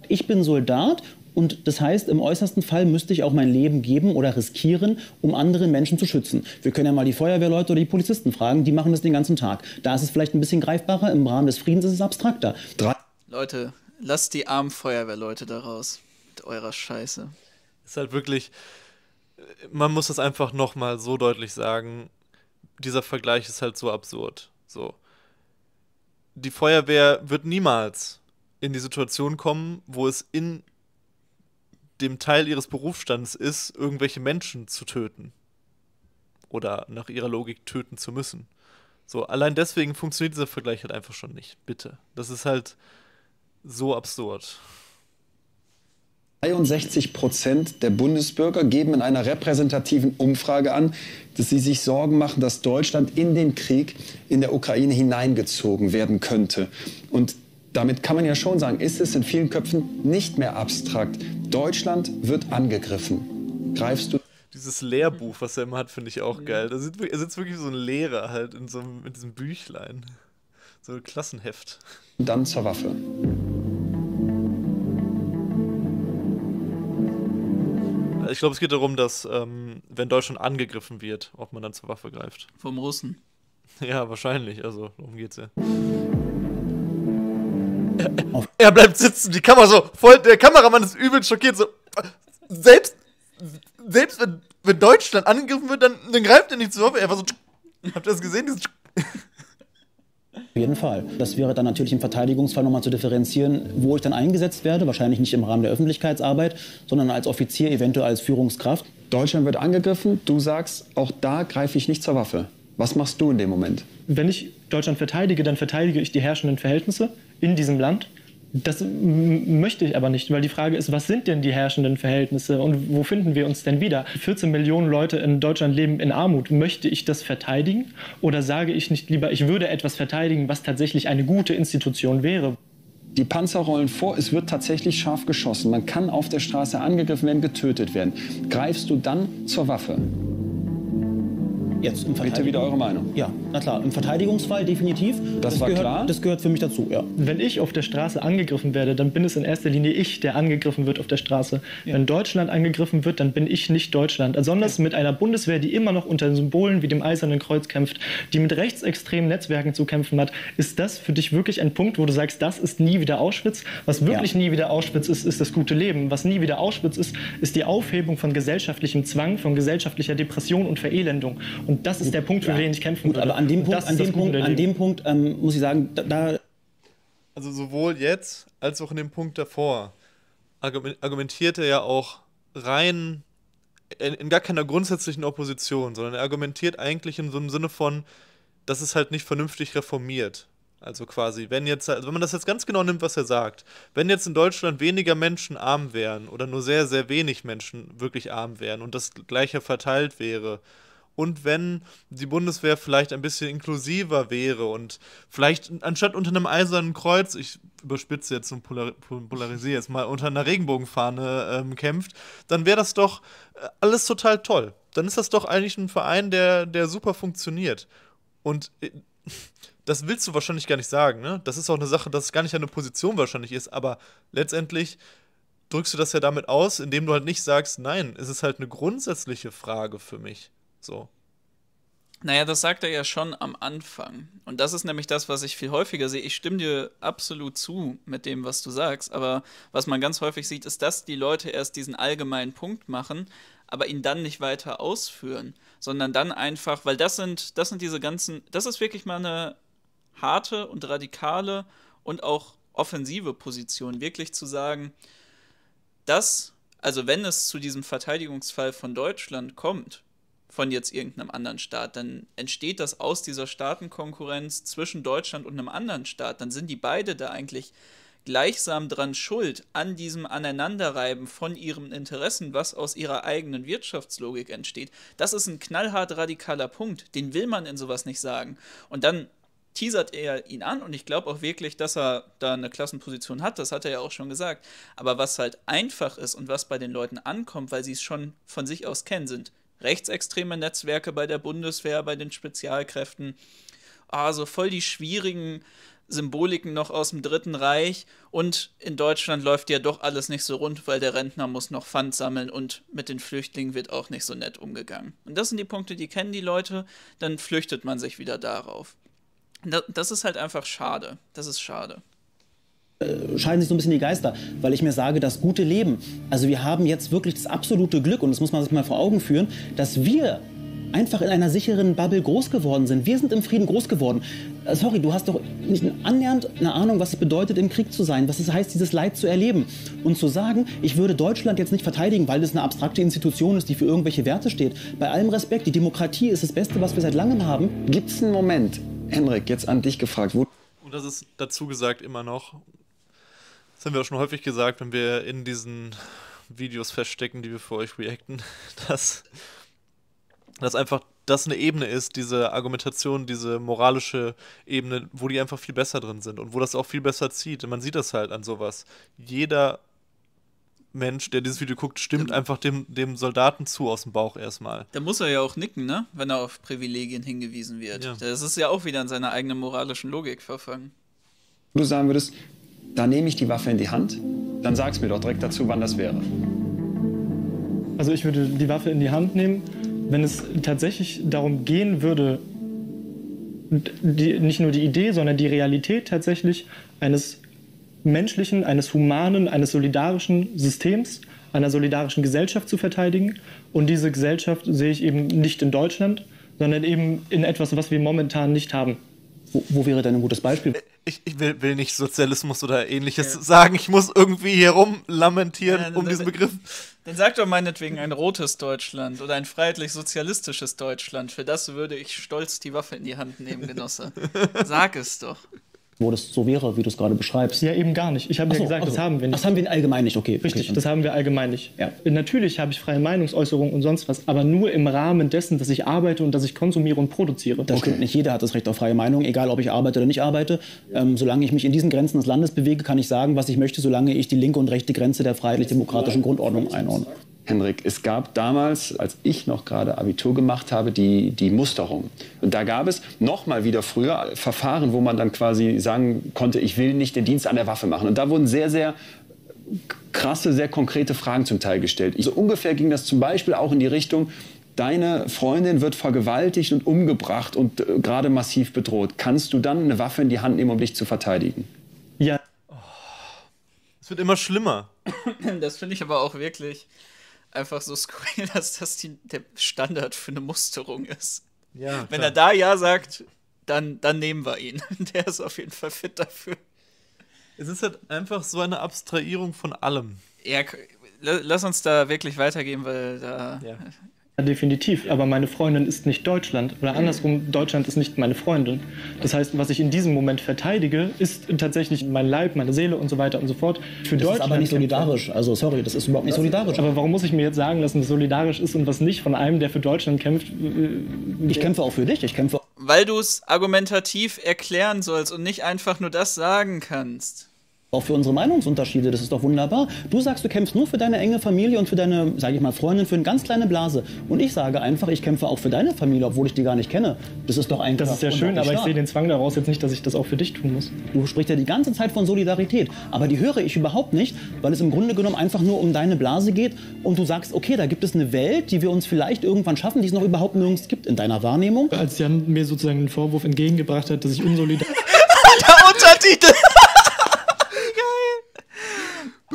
Ich bin Soldat und das heißt, im äußersten Fall müsste ich auch mein Leben geben oder riskieren, um andere Menschen zu schützen. Wir können ja mal die Feuerwehrleute oder die Polizisten fragen, die machen das den ganzen Tag. Da ist es vielleicht ein bisschen greifbarer, im Rahmen des Friedens ist es abstrakter. Drei Leute, lasst die armen Feuerwehrleute da raus. Mit eurer Scheiße. Ist halt wirklich, man muss das einfach nochmal so deutlich sagen, dieser Vergleich ist halt so absurd. So. Die Feuerwehr wird niemals in die Situation kommen, wo es in dem Teil ihres Berufsstands ist, irgendwelche Menschen zu töten. Oder nach ihrer Logik töten zu müssen. So, allein deswegen funktioniert dieser Vergleich halt einfach schon nicht. Bitte. Das ist halt so absurd. 63 Prozent der Bundesbürger geben in einer repräsentativen Umfrage an, dass sie sich Sorgen machen, dass Deutschland in den Krieg in der Ukraine hineingezogen werden könnte. Und damit kann man ja schon sagen, ist es in vielen Köpfen nicht mehr abstrakt. Deutschland wird angegriffen. Greifst du Dieses Lehrbuch, was er immer hat, finde ich auch geil. Da sitzt, er sitzt wirklich wie so ein Lehrer halt in so einem, in diesem Büchlein. So ein Klassenheft. dann zur Waffe? Also ich glaube, es geht darum, dass, ähm, wenn Deutschland angegriffen wird, ob man dann zur Waffe greift. Vom Russen. Ja, wahrscheinlich. Also, darum geht's ja. Er bleibt sitzen, die Kamera so, voll, der Kameramann ist übel schockiert, so, selbst, selbst wenn, wenn Deutschland angegriffen wird, dann, dann greift er nicht zur Waffe, er war so, habt ihr das gesehen, Auf jeden Fall. Das wäre dann natürlich im Verteidigungsfall nochmal zu differenzieren, wo ich dann eingesetzt werde. Wahrscheinlich nicht im Rahmen der Öffentlichkeitsarbeit, sondern als Offizier, eventuell als Führungskraft. Deutschland wird angegriffen, du sagst, auch da greife ich nicht zur Waffe. Was machst du in dem Moment? Wenn ich Deutschland verteidige, dann verteidige ich die herrschenden Verhältnisse in diesem Land. Das möchte ich aber nicht, weil die Frage ist, was sind denn die herrschenden Verhältnisse und wo finden wir uns denn wieder? 14 Millionen Leute in Deutschland leben in Armut. Möchte ich das verteidigen oder sage ich nicht lieber, ich würde etwas verteidigen, was tatsächlich eine gute Institution wäre? Die Panzer rollen vor, es wird tatsächlich scharf geschossen. Man kann auf der Straße angegriffen werden, getötet werden. Greifst du dann zur Waffe? Jetzt im Bitte wieder eure Meinung. Ja, na klar, im Verteidigungsfall definitiv. Das war gehört, klar? Das gehört für mich dazu, ja. Wenn ich auf der Straße angegriffen werde, dann bin es in erster Linie ich, der angegriffen wird auf der Straße. Wenn Deutschland angegriffen wird, dann bin ich nicht Deutschland. Besonders mit einer Bundeswehr, die immer noch unter Symbolen wie dem Eisernen Kreuz kämpft, die mit rechtsextremen Netzwerken zu kämpfen hat, ist das für dich wirklich ein Punkt, wo du sagst, das ist nie wieder Auschwitz? Was wirklich Ja. nie wieder Auschwitz ist, ist das gute Leben. Was nie wieder Auschwitz ist, ist die Aufhebung von gesellschaftlichem Zwang, von gesellschaftlicher Depression und Verelendung. Und das ist der Punkt, für den ich kämpfen Gut, würde. aber an dem Punkt, an dem Punkt, an dem Punkt ähm, muss ich sagen, da, da Also sowohl jetzt als auch in dem Punkt davor argumen- argumentiert er ja auch rein in, in gar keiner grundsätzlichen Opposition, sondern er argumentiert eigentlich in so einem Sinne von, dass es halt nicht vernünftig reformiert. Also quasi, wenn jetzt, also wenn man das jetzt ganz genau nimmt, was er sagt, wenn jetzt in Deutschland weniger Menschen arm wären oder nur sehr, sehr wenig Menschen wirklich arm wären und das gleiche verteilt wäre, und wenn die Bundeswehr vielleicht ein bisschen inklusiver wäre und vielleicht anstatt unter einem eisernen Kreuz, ich überspitze jetzt und polar polarisiere jetzt mal, unter einer Regenbogenfahne ähm, kämpft, dann wäre das doch äh, alles total toll. Dann ist das doch eigentlich ein Verein, der, der super funktioniert. Und äh, das willst du wahrscheinlich gar nicht sagen, ne? Das ist auch eine Sache, dass es gar nicht eine Position wahrscheinlich ist, aber letztendlich drückst du das ja damit aus, indem du halt nicht sagst, nein, es ist halt eine grundsätzliche Frage für mich. So. Naja, das sagt er ja schon am Anfang. Und das ist nämlich das, was ich viel häufiger sehe. Ich stimme dir absolut zu mit dem, was du sagst. Aber was man ganz häufig sieht, ist, dass die Leute erst diesen allgemeinen Punkt machen, aber ihn dann nicht weiter ausführen, sondern dann einfach, weil das sind, das sind diese ganzen, das ist wirklich mal eine harte und radikale und auch offensive Position, wirklich zu sagen, dass, also wenn es zu diesem Verteidigungsfall von Deutschland kommt, von jetzt irgendeinem anderen Staat, dann entsteht das aus dieser Staatenkonkurrenz zwischen Deutschland und einem anderen Staat. Dann sind die beide da eigentlich gleichsam dran schuld an diesem Aneinanderreiben von ihren Interessen, was aus ihrer eigenen Wirtschaftslogik entsteht. Das ist ein knallhart radikaler Punkt. Den will man in sowas nicht sagen. Und dann teasert er ihn an und ich glaube auch wirklich, dass er da eine Klassenposition hat, das hat er ja auch schon gesagt. Aber was halt einfach ist und was bei den Leuten ankommt, weil sie es schon von sich aus kennen, sind rechtsextreme Netzwerke bei der Bundeswehr, bei den Spezialkräften, also voll die schwierigen Symboliken noch aus dem Dritten Reich und in Deutschland läuft ja doch alles nicht so rund, weil der Rentner muss noch Pfand sammeln und mit den Flüchtlingen wird auch nicht so nett umgegangen. Und das sind die Punkte, die kennen die Leute, dann flüchtet man sich wieder darauf. Das ist halt einfach schade. Das ist schade scheiden sich so ein bisschen die Geister, weil ich mir sage, das gute Leben. Also wir haben jetzt wirklich das absolute Glück und das muss man sich mal vor Augen führen, dass wir einfach in einer sicheren Bubble groß geworden sind. Wir sind im Frieden groß geworden. Äh, sorry, du hast doch nicht annähernd eine Ahnung, was es bedeutet, im Krieg zu sein, was es heißt, dieses Leid zu erleben. Und zu sagen, ich würde Deutschland jetzt nicht verteidigen, weil es eine abstrakte Institution ist, die für irgendwelche Werte steht. Bei allem Respekt, die Demokratie ist das Beste, was wir seit langem haben. Gibt es einen Moment, Henrik, jetzt an dich gefragt. Wo und das ist dazu gesagt immer noch, das haben wir auch schon häufig gesagt, wenn wir in diesen Videos feststecken, die wir für euch reacten, dass, dass einfach das eine Ebene ist, diese Argumentation, diese moralische Ebene, wo die einfach viel besser drin sind und wo das auch viel besser zieht. Und man sieht das halt an sowas. Jeder Mensch, der dieses Video guckt, stimmt einfach dem, dem Soldaten zu aus dem Bauch erstmal. Da muss er ja auch nicken, ne? Wenn er auf Privilegien hingewiesen wird. Ja. Das ist ja auch wieder in seiner eigenen moralischen Logik verfangen. Du sagen würdest, da nehme ich die Waffe in die Hand, dann sag es mir doch direkt dazu, wann das wäre. Also ich würde die Waffe in die Hand nehmen, wenn es tatsächlich darum gehen würde, die, nicht nur die Idee, sondern die Realität tatsächlich eines menschlichen, eines humanen, eines solidarischen Systems, einer solidarischen Gesellschaft zu verteidigen. Und diese Gesellschaft sehe ich eben nicht in Deutschland, sondern eben in etwas, was wir momentan nicht haben. Wo, wo wäre denn ein gutes Beispiel? Ich, ich will, will, nicht Sozialismus oder ähnliches ja. sagen. Ich muss irgendwie hier rumlamentieren ja, um diesen Begriff. Dann sag doch meinetwegen ein rotes Deutschland oder ein freiheitlich-sozialistisches Deutschland. Für das würde ich stolz die Waffe in die Hand nehmen, Genosse. Sag es doch wo das so wäre, wie du es gerade beschreibst. Ja, eben gar nicht. Ich habe ja gesagt, so. das haben wir nicht. Das haben wir allgemein nicht, okay. Richtig, okay. das haben wir allgemein nicht. Ja. Natürlich habe ich freie Meinungsäußerung und sonst was, aber nur im Rahmen dessen, dass ich arbeite und dass ich konsumiere und produziere. Das okay. stimmt nicht. Jeder hat das Recht auf freie Meinung, egal ob ich arbeite oder nicht arbeite. Ähm, solange ich mich in diesen Grenzen des Landes bewege, kann ich sagen, was ich möchte, solange ich die linke und rechte Grenze der freiheitlich-demokratischen Grundordnung einordne. Henrik, es gab damals, als ich noch gerade Abitur gemacht habe, die, die Musterung. Und da gab es noch mal wieder früher Verfahren, wo man dann quasi sagen konnte, ich will nicht den Dienst an der Waffe machen. Und da wurden sehr, sehr krasse, sehr konkrete Fragen zum Teil gestellt. So ungefähr ging das zum Beispiel auch in die Richtung, deine Freundin wird vergewaltigt und umgebracht und äh, gerade massiv bedroht. Kannst du dann eine Waffe in die Hand nehmen, um dich zu verteidigen? Ja. Es wird immer schlimmer. Das finde ich aber auch wirklich einfach so skurril, dass das die, der Standard für eine Musterung ist. Ja, Wenn er da Ja sagt, dann, dann nehmen wir ihn. Der ist auf jeden Fall fit dafür. Es ist halt einfach so eine Abstrahierung von allem. Ja, lass uns da wirklich weitergehen, weil da. Ja. Definitiv, aber meine Freundin ist nicht Deutschland. Oder andersrum, Deutschland ist nicht meine Freundin. Das heißt, was ich in diesem Moment verteidige, ist tatsächlich mein Leib, meine Seele und so weiter und so fort. Für das Deutschland ist aber nicht solidarisch. Also sorry, das ist überhaupt nicht solidarisch. Aber warum muss ich mir jetzt sagen lassen, was solidarisch ist und was nicht von einem, der für Deutschland kämpft? Ich kämpfe auch für dich. Ich kämpfe. Weil du es argumentativ erklären sollst und nicht einfach nur das sagen kannst. Auch für unsere Meinungsunterschiede, das ist doch wunderbar. Du sagst, du kämpfst nur für deine enge Familie und für deine, sage ich mal, Freundin, für eine ganz kleine Blase. Und ich sage einfach, ich kämpfe auch für deine Familie, obwohl ich die gar nicht kenne. Das ist doch einfach. Das ist ja schön, aber ich sehe den Zwang daraus jetzt nicht, dass ich das auch für dich tun muss. Du sprichst ja die ganze Zeit von Solidarität, aber die höre ich überhaupt nicht, weil es im Grunde genommen einfach nur um deine Blase geht und du sagst, okay, da gibt es eine Welt, die wir uns vielleicht irgendwann schaffen, die es noch überhaupt nirgends gibt in deiner Wahrnehmung. Als Jan mir sozusagen den Vorwurf entgegengebracht hat, dass ich unsolidarisch. Der Untertitel!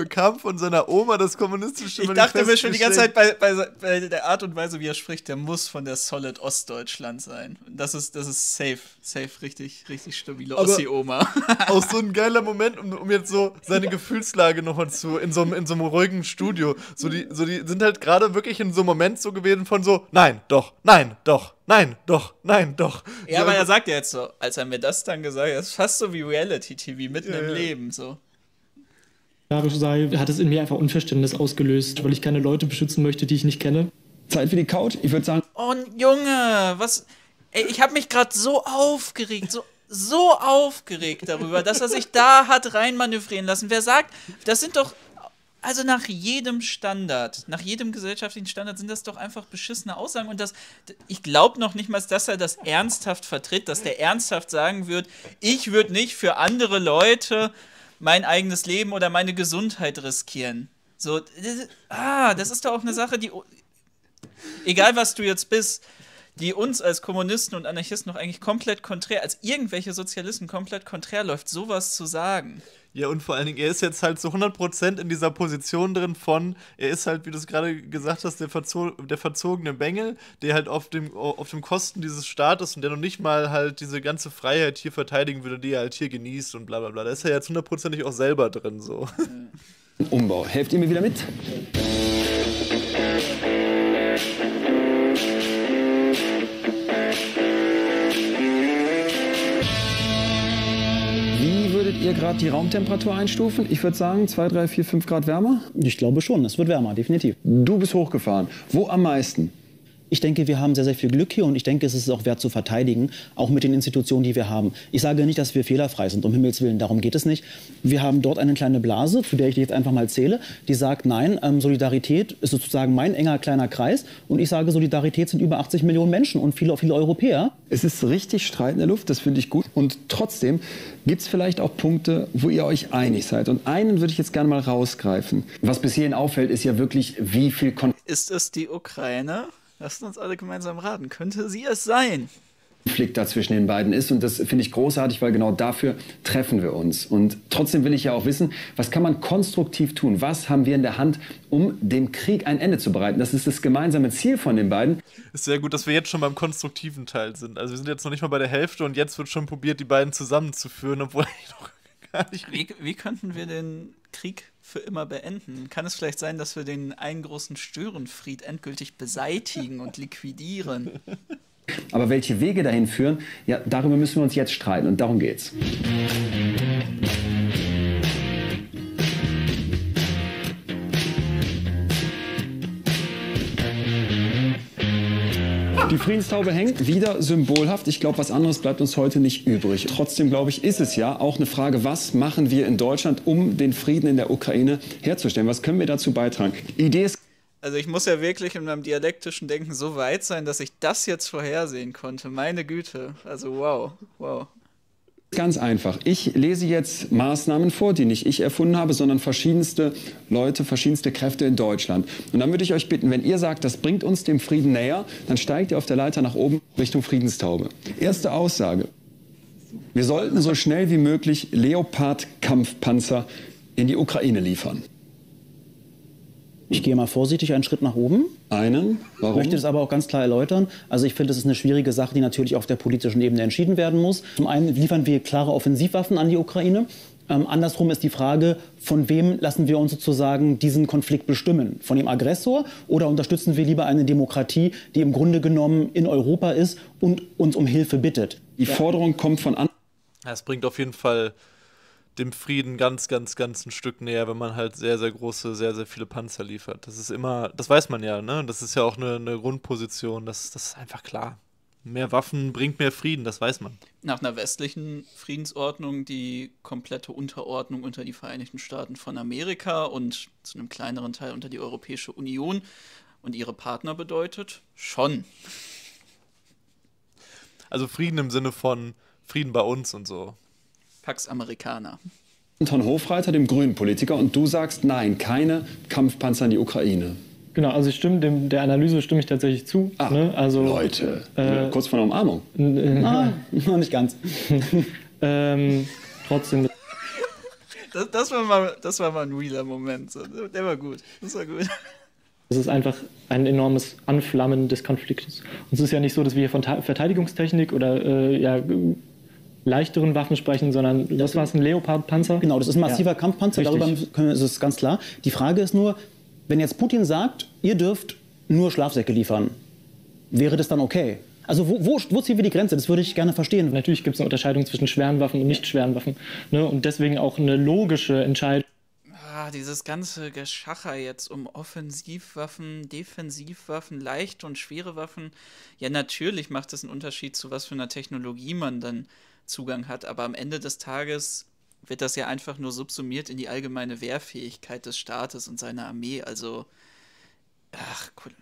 Bekam von seiner Oma das kommunistische Ich dachte mir schon die ganze Zeit bei, bei, bei, der Art und Weise, wie er spricht, der muss von der Solid Ostdeutschland sein. Das ist, das ist safe, safe, richtig, richtig stabile Ossi-Oma. auch so ein geiler Moment, um, um jetzt so seine Gefühlslage nochmal zu, in so, in so einem ruhigen Studio. So die, so die sind halt gerade wirklich in so einem Moment so gewesen von so, nein, doch, nein, doch, nein, doch, nein, doch. Ja, so, aber er sagt ja jetzt so, als er mir das dann gesagt hat, ist fast so wie Reality-TV mitten ja, im ja. Leben, so. Sei, hat es in mir einfach Unverständnis ausgelöst, weil ich keine Leute beschützen möchte, die ich nicht kenne. Zeit für die Couch. Ich würde sagen, Oh, Junge, was. Ey, ich habe mich gerade so aufgeregt, so, so aufgeregt darüber, dass er sich da hat reinmanövrieren lassen. Wer sagt, das sind doch. Also nach jedem Standard, nach jedem gesellschaftlichen Standard sind das doch einfach beschissene Aussagen. Und das, ich glaube noch nicht mal, dass er das ernsthaft vertritt, dass der ernsthaft sagen wird, ich würde nicht für andere Leute mein eigenes Leben oder meine Gesundheit riskieren. So, ah, das ist doch auch eine Sache, die egal was du jetzt bist, die uns als Kommunisten und Anarchisten noch eigentlich komplett konträr, als irgendwelche Sozialisten komplett konträr läuft, sowas zu sagen. Ja, und vor allen Dingen, er ist jetzt halt so 100% in dieser Position drin von, er ist halt, wie du es gerade gesagt hast, der, verzo der verzogene Bengel, der halt auf dem, auf dem Kosten dieses Staates und der noch nicht mal halt diese ganze Freiheit hier verteidigen würde, die er halt hier genießt und bla bla bla. Da ist er jetzt hundertprozentig auch selber drin, so. Umbau. Helft ihr mir wieder mit? Ihr gerade die Raumtemperatur einstufen? Ich würde sagen 2, 3, 4, 5 Grad wärmer. Ich glaube schon, es wird wärmer, definitiv. Du bist hochgefahren. Wo am meisten? Ich denke, wir haben sehr, sehr viel Glück hier und ich denke, es ist auch wert zu verteidigen, auch mit den Institutionen, die wir haben. Ich sage nicht, dass wir fehlerfrei sind, um Himmels Willen, darum geht es nicht. Wir haben dort eine kleine Blase, zu der ich jetzt einfach mal zähle, die sagt, nein, ähm, Solidarität ist sozusagen mein enger kleiner Kreis und ich sage, Solidarität sind über 80 Millionen Menschen und viele, viele Europäer. Es ist richtig Streit in der Luft, das finde ich gut. Und trotzdem gibt es vielleicht auch Punkte, wo ihr euch einig seid. Und einen würde ich jetzt gerne mal rausgreifen. Was bis hierhin auffällt, ist ja wirklich, wie viel Kon Ist es die Ukraine? Lasst uns alle gemeinsam raten. Könnte sie es sein? Konflikt da zwischen den beiden ist. Und das finde ich großartig, weil genau dafür treffen wir uns. Und trotzdem will ich ja auch wissen, was kann man konstruktiv tun? Was haben wir in der Hand, um dem Krieg ein Ende zu bereiten? Das ist das gemeinsame Ziel von den beiden. Ist sehr gut, dass wir jetzt schon beim konstruktiven Teil sind. Also wir sind jetzt noch nicht mal bei der Hälfte und jetzt wird schon probiert, die beiden zusammenzuführen, obwohl ich noch gar nicht. Wie, wie könnten wir den Krieg für immer beenden? Kann es vielleicht sein, dass wir den einen großen Störenfried endgültig beseitigen und liquidieren? Aber welche Wege dahin führen, ja, darüber müssen wir uns jetzt streiten. Und darum geht's. Die Friedenstaube hängt wieder symbolhaft. Ich glaube, was anderes bleibt uns heute nicht übrig. Trotzdem, glaube ich, ist es ja auch eine Frage, was machen wir in Deutschland, um den Frieden in der Ukraine herzustellen? Was können wir dazu beitragen? Idee ist Also ich muss ja wirklich in meinem dialektischen Denken so weit sein, dass ich das jetzt vorhersehen konnte. Meine Güte. Also wow, wow. Ganz einfach. Ich lese jetzt Maßnahmen vor, die nicht ich erfunden habe, sondern verschiedenste Leute, verschiedenste Kräfte in Deutschland. Und dann würde ich euch bitten, wenn ihr sagt, das bringt uns dem Frieden näher, dann steigt ihr auf der Leiter nach oben Richtung Friedenstaube. Erste Aussage. Wir sollten so schnell wie möglich Leopard-Kampfpanzer in die Ukraine liefern. Ich gehe mal vorsichtig einen Schritt nach oben. Einen? Warum? möchte es aber auch ganz klar erläutern. Also ich finde, es ist eine schwierige Sache, die natürlich auf der politischen Ebene entschieden werden muss. Zum einen liefern wir klare Offensivwaffen an die Ukraine. Ähm, andersrum ist die Frage, von wem lassen wir uns sozusagen diesen Konflikt bestimmen? Von dem Aggressor oder unterstützen wir lieber eine Demokratie, die im Grunde genommen in Europa ist und uns um Hilfe bittet? Die Forderung kommt von an. Es bringt auf jeden Fall dem Frieden ganz, ganz, ganz ein Stück näher, wenn man halt sehr, sehr große, sehr, sehr viele Panzer liefert. Das ist immer, das weiß man ja, ne? Das ist ja auch eine, eine Grundposition, das, das ist einfach klar. Mehr Waffen bringt mehr Frieden, das weiß man. Nach einer westlichen Friedensordnung die komplette Unterordnung unter die Vereinigten Staaten von Amerika und zu einem kleineren Teil unter die Europäische Union und ihre Partner bedeutet? Schon. Also Frieden im Sinne von Frieden bei uns und so. Pax Amerikaner. Anton Hofreiter, dem grünen Politiker, und du sagst nein, keine Kampfpanzer in die Ukraine. Genau, also ich stimme dem, der Analyse stimme ich tatsächlich zu. Ah, ne? also, Leute, äh, kurz vor der Umarmung. Ah, noch nicht ganz. ähm, trotzdem Das, das, war mal, das war mal ein realer Moment. So. Der war gut. Das war gut. Es ist einfach ein enormes Anflammen des Konfliktes. Und es ist ja nicht so, dass wir hier von Ta Verteidigungstechnik oder äh, ja, leichteren Waffen sprechen, sondern was war es, ein Leopard-Panzer? Genau, das ist ein massiver Ja, Kampfpanzer, richtig. darüber können, ist es ganz klar. Die Frage ist nur, wenn jetzt Putin sagt, ihr dürft nur Schlafsäcke liefern, wäre das dann okay? Also wo, wo, wo ziehen wir die Grenze? Das würde ich gerne verstehen. Natürlich gibt es eine Unterscheidung zwischen schweren Waffen und nicht schweren Waffen. Ne? Und deswegen auch eine logische Entscheidung. Ah, dieses ganze Geschacher jetzt um Offensivwaffen, Defensivwaffen, leichte und schwere Waffen. Ja, natürlich macht es einen Unterschied, zu was für einer Technologie man dann Zugang hat, aber am Ende des Tages wird das ja einfach nur subsumiert in die allgemeine Wehrfähigkeit des Staates und seiner Armee. Also, ach, cool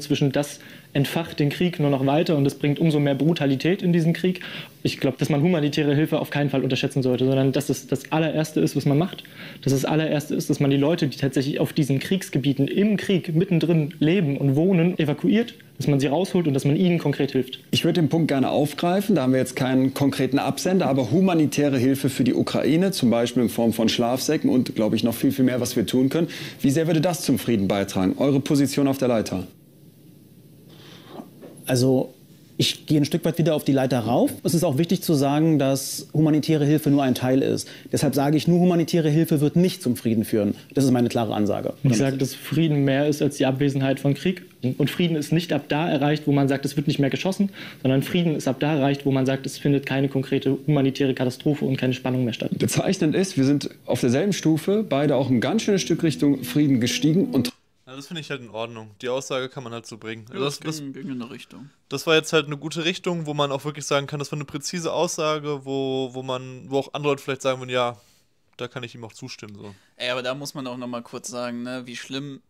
zwischen das entfacht den Krieg nur noch weiter und es bringt umso mehr Brutalität in diesen Krieg. Ich glaube, dass man humanitäre Hilfe auf keinen Fall unterschätzen sollte, sondern dass es das allererste ist, was man macht. Dass das allererste ist, dass man die Leute, die tatsächlich auf diesen Kriegsgebieten im Krieg mittendrin leben und wohnen, evakuiert, dass man sie rausholt und dass man ihnen konkret hilft. Ich würde den Punkt gerne aufgreifen. Da haben wir jetzt keinen konkreten Absender, aber humanitäre Hilfe für die Ukraine, zum Beispiel in Form von Schlafsäcken und, glaube ich, noch viel, viel mehr, was wir tun können. Wie sehr würde das zum Frieden beitragen? Eure Position auf der Leiter? Also ich gehe ein Stück weit wieder auf die Leiter rauf. Es ist auch wichtig zu sagen, dass humanitäre Hilfe nur ein Teil ist. Deshalb sage ich, nur humanitäre Hilfe wird nicht zum Frieden führen. Das ist meine klare Ansage. Ich sage, dass Frieden mehr ist als die Abwesenheit von Krieg. Und Frieden ist nicht ab da erreicht, wo man sagt, es wird nicht mehr geschossen, sondern Frieden ist ab da erreicht, wo man sagt, es findet keine konkrete humanitäre Katastrophe und keine Spannung mehr statt. Bezeichnend ist, wir sind auf derselben Stufe, beide auch ein ganz schönes Stück Richtung Frieden gestiegen und das finde ich halt in Ordnung. Die Aussage kann man halt so bringen. Ja, das, das, ging, ging in eine Richtung. Das war jetzt halt eine gute Richtung, wo man auch wirklich sagen kann, das war eine präzise Aussage, wo, wo man, wo auch andere Leute vielleicht sagen würden, ja, da kann ich ihm auch zustimmen. So. Ey, aber da muss man auch nochmal kurz sagen, ne, wie schlimm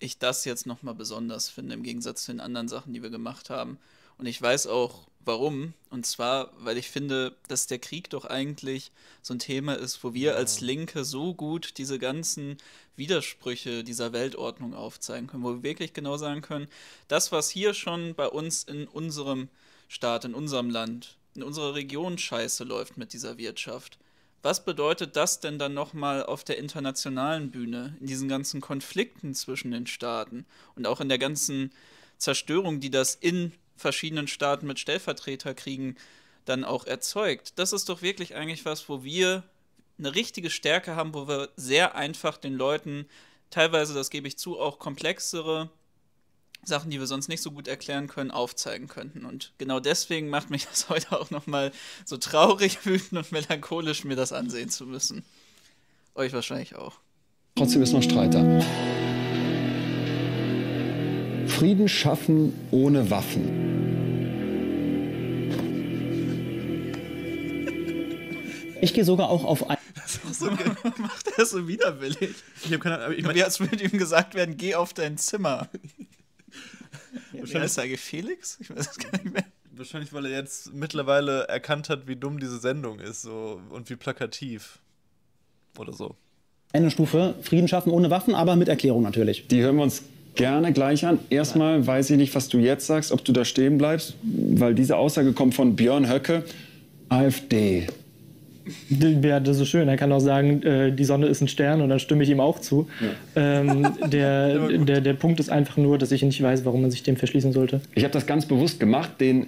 ich das jetzt nochmal besonders finde, im Gegensatz zu den anderen Sachen, die wir gemacht haben. Und ich weiß auch, warum. Und zwar, weil ich finde, dass der Krieg doch eigentlich so ein Thema ist, wo wir ja. als Linke so gut diese ganzen Widersprüche dieser Weltordnung aufzeigen können, wo wir wirklich genau sagen können, das, was hier schon bei uns in unserem Staat, in unserem Land, in unserer Region scheiße läuft mit dieser Wirtschaft. Was bedeutet das denn dann nochmal auf der internationalen Bühne, in diesen ganzen Konflikten zwischen den Staaten und auch in der ganzen Zerstörung, die das in verschiedenen Staaten mit Stellvertreterkriegen dann auch erzeugt. Das ist doch wirklich eigentlich was, wo wir eine richtige Stärke haben, wo wir sehr einfach den Leuten teilweise, das gebe ich zu, auch komplexere Sachen, die wir sonst nicht so gut erklären können, aufzeigen könnten. Und genau deswegen macht mich das heute auch nochmal so traurig, wütend und melancholisch, mir das ansehen zu müssen. Euch wahrscheinlich auch. Trotzdem ist noch Streiter. Frieden schaffen ohne Waffen. Ich gehe sogar auch auf ein. So macht er so widerwillig. Ich habe keine Ahnung. Ich meine, als würde ihm gesagt werden, geh auf dein Zimmer. Er eigentlich Felix? Ich weiß es gar nicht mehr. Wahrscheinlich, weil er jetzt mittlerweile erkannt hat, wie dumm diese Sendung ist so, und wie plakativ. Oder so. Eine Stufe, Frieden schaffen ohne Waffen, aber mit Erklärung natürlich. Die hören wir uns gerne gleich an. Erstmal weiß ich nicht, was du jetzt sagst, ob du da stehen bleibst, weil diese Aussage kommt von Björn Höcke, AfD. Ja, das ist schön. Er kann auch sagen, äh, die Sonne ist ein Stern und dann stimme ich ihm auch zu. Ja. Ähm, der, der, der Punkt ist einfach nur, dass ich nicht weiß, warum man sich dem verschließen sollte. Ich habe das ganz bewusst gemacht, den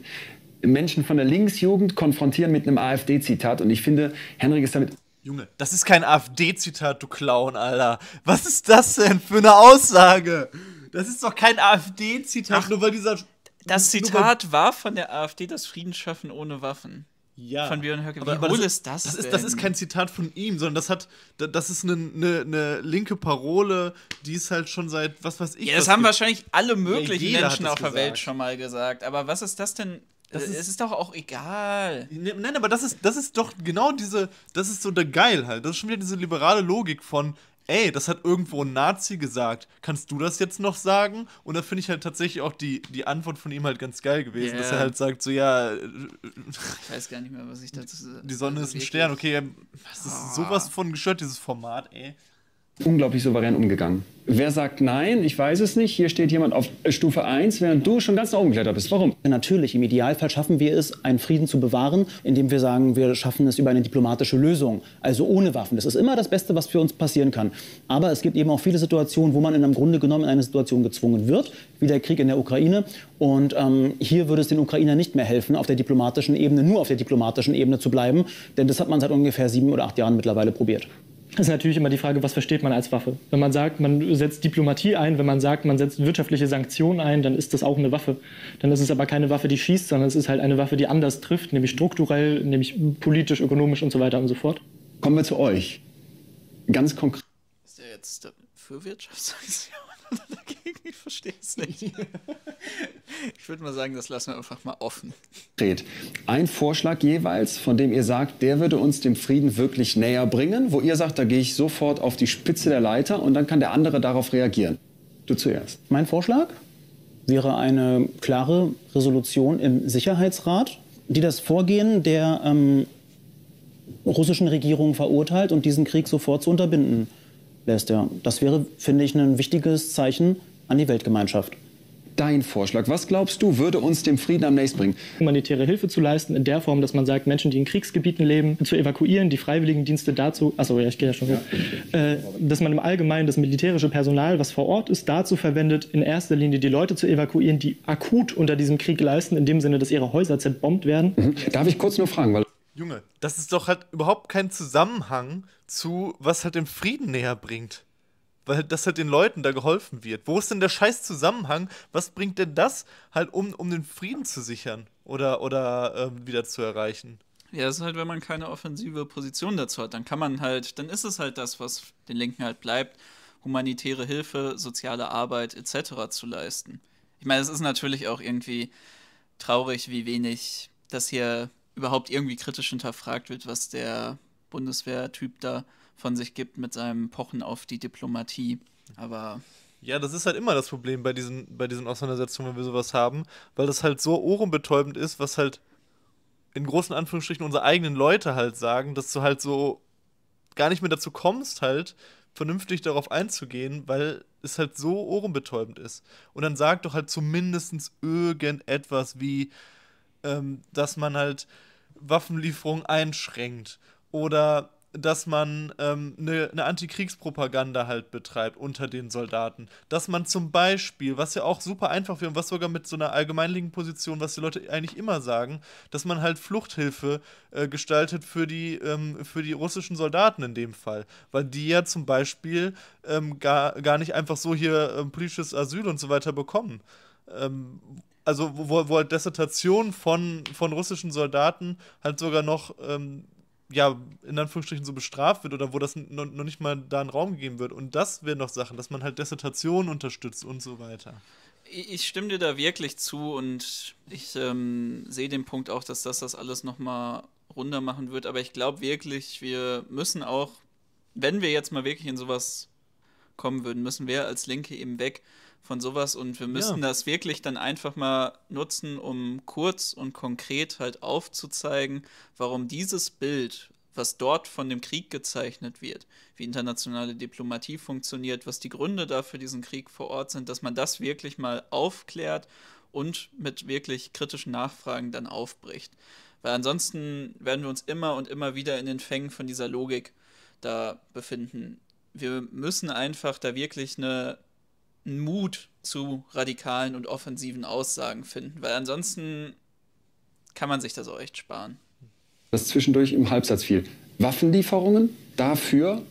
Menschen von der Linksjugend konfrontieren mit einem AfD-Zitat und ich finde, Henrik ist damit Junge, das ist kein AfD-Zitat, du Clown, Alter. Was ist das denn für eine Aussage? Das ist doch kein AfD-Zitat, nur weil dieser. Das Zitat war von der AfD, das Frieden schaffen ohne Waffen. Ja. Von Björn Höcke. Wie aber, aber das, ist das? Das ist, das ist kein Zitat von ihm, sondern das hat, das ist eine, eine, eine linke Parole, die ist halt schon seit, was weiß ich. Ja, das haben wahrscheinlich alle möglichen ja, Menschen auf der Welt schon mal gesagt. Aber was ist das denn? Das ist, es ist doch auch egal. Ne, nein, aber das ist, das ist doch genau diese, das ist so der Geil halt. Das ist schon wieder diese liberale Logik von, ey, das hat irgendwo ein Nazi gesagt. Kannst du das jetzt noch sagen? Und da finde ich halt tatsächlich auch die, die Antwort von ihm halt ganz geil gewesen, yeah. dass er halt sagt, so ja. Ich weiß gar nicht mehr, was ich dazu. Die Sonne ist ein Stern, okay, das ist oh. sowas von gestört, dieses Format, ey unglaublich souverän umgegangen. Wer sagt nein? Ich weiß es nicht. Hier steht jemand auf Stufe 1, während du schon ganz nach oben geklettert bist. Warum? Natürlich, im Idealfall schaffen wir es, einen Frieden zu bewahren, indem wir sagen, wir schaffen es über eine diplomatische Lösung, also ohne Waffen. Das ist immer das Beste, was für uns passieren kann. Aber es gibt eben auch viele Situationen, wo man in Grunde genommen in eine Situation gezwungen wird, wie der Krieg in der Ukraine. Und ähm, hier würde es den Ukrainern nicht mehr helfen, auf der diplomatischen Ebene, nur auf der diplomatischen Ebene zu bleiben. Denn das hat man seit ungefähr sieben oder acht Jahren mittlerweile probiert ist natürlich immer die Frage, was versteht man als Waffe? Wenn man sagt, man setzt Diplomatie ein, wenn man sagt, man setzt wirtschaftliche Sanktionen ein, dann ist das auch eine Waffe. Dann ist es aber keine Waffe, die schießt, sondern es ist halt eine Waffe, die anders trifft, nämlich strukturell, nämlich politisch, ökonomisch und so weiter und so fort. Kommen wir zu euch. ganz konkret. Ist der jetzt für Wirtschaftssanktionen dagegen? Ich verstehe es nicht. ich würde mal sagen, das lassen wir einfach mal offen. Ein Vorschlag jeweils, von dem ihr sagt, der würde uns dem Frieden wirklich näher bringen, wo ihr sagt, da gehe ich sofort auf die Spitze der Leiter und dann kann der andere darauf reagieren. Du zuerst. Mein Vorschlag wäre eine klare Resolution im Sicherheitsrat, die das Vorgehen der ähm, russischen Regierung verurteilt und diesen Krieg sofort zu unterbinden lässt. Ja. Das wäre, finde ich, ein wichtiges Zeichen an die Weltgemeinschaft. Dein Vorschlag, was glaubst du, würde uns dem Frieden am nächsten bringen? Humanitäre Hilfe zu leisten, in der Form, dass man sagt, Menschen, die in Kriegsgebieten leben, zu evakuieren, die Freiwilligendienste dazu, achso, ja, ich gehe ja schon, ja. Äh, dass man im Allgemeinen das militärische Personal, was vor Ort ist, dazu verwendet, in erster Linie die Leute zu evakuieren, die akut unter diesem Krieg leisten, in dem Sinne, dass ihre Häuser zerbombt werden. Mhm. Darf ich kurz nur fragen, weil Junge, das ist doch halt überhaupt kein Zusammenhang zu, was halt den Frieden näher bringt. Weil das halt den Leuten da geholfen wird. Wo ist denn der scheiß Zusammenhang? Was bringt denn das halt, um, um den Frieden zu sichern oder, oder ähm, wieder zu erreichen? Ja, es ist halt, wenn man keine offensive Position dazu hat, dann kann man halt, dann ist es halt das, was den Linken halt bleibt, humanitäre Hilfe, soziale Arbeit etc. zu leisten. Ich meine, es ist natürlich auch irgendwie traurig, wie wenig das hier überhaupt irgendwie kritisch hinterfragt wird, was der Bundeswehrtyp da von sich gibt mit seinem Pochen auf die Diplomatie. Aber ja, das ist halt immer das Problem bei diesen, bei diesen Auseinandersetzungen, wenn wir sowas haben, weil das halt so ohrenbetäubend ist, was halt in großen Anführungsstrichen unsere eigenen Leute halt sagen, dass du halt so gar nicht mehr dazu kommst, halt vernünftig darauf einzugehen, weil es halt so ohrenbetäubend ist. Und dann sag doch halt zumindest irgendetwas wie, ähm, dass man halt Waffenlieferungen einschränkt oder dass man ähm, eine, eine Antikriegspropaganda halt betreibt unter den Soldaten. Dass man zum Beispiel, was ja auch super einfach wäre und was sogar mit so einer allgemeinlichen Position, was die Leute eigentlich immer sagen, dass man halt Fluchthilfe äh, gestaltet für die, ähm, für die russischen Soldaten in dem Fall. Weil die ja zum Beispiel ähm, gar, gar nicht einfach so hier ähm, politisches Asyl und so weiter bekommen. Also wo, wo halt Dissertation von, von russischen Soldaten halt sogar noch, ähm, ja, in Anführungsstrichen so bestraft wird oder wo das noch, nicht mal da einen Raum gegeben wird. Und das wären doch Sachen, dass man halt Dissertation unterstützt und so weiter. Ich stimme dir da wirklich zu und ich ähm, sehe den Punkt auch, dass das das alles nochmal runder machen wird. Aber ich glaube wirklich, wir müssen auch, wenn wir jetzt mal wirklich in sowas kommen würden, müssen wir als Linke eben weg von sowas und wir müssen ja. das wirklich dann einfach mal nutzen, um kurz und konkret halt aufzuzeigen, warum dieses Bild, was dort von dem Krieg gezeichnet wird, wie internationale Diplomatie funktioniert, was die Gründe dafür diesen Krieg vor Ort sind, dass man das wirklich mal aufklärt und mit wirklich kritischen Nachfragen dann aufbricht. Weil ansonsten werden wir uns immer und immer wieder in den Fängen von dieser Logik da befinden. Wir müssen einfach da wirklich eine Mut zu radikalen und offensiven Aussagen finden, weil ansonsten kann man sich das auch echt sparen. Das zwischendurch im Halbsatz fiel. Waffenlieferungen dafür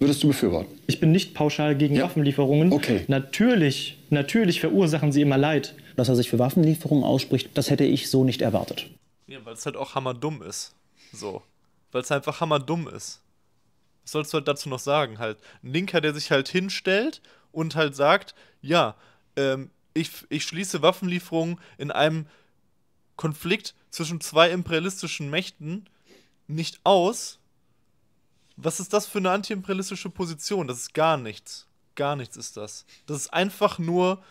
würdest du befürworten? Ich bin nicht pauschal gegen ja. Waffenlieferungen. Okay. Natürlich, natürlich verursachen sie immer Leid. Dass er sich für Waffenlieferungen ausspricht, das hätte ich so nicht erwartet. Ja, weil es halt auch hammerdumm ist. So. Weil es einfach hammerdumm ist. Was sollst du halt dazu noch sagen? Halt, ein Linker, der sich halt hinstellt und halt sagt, ja, ähm, ich, ich schließe Waffenlieferungen in einem Konflikt zwischen zwei imperialistischen Mächten nicht aus. Was ist das für eine antiimperialistische Position? Das ist gar nichts. Gar nichts ist das. Das ist einfach nur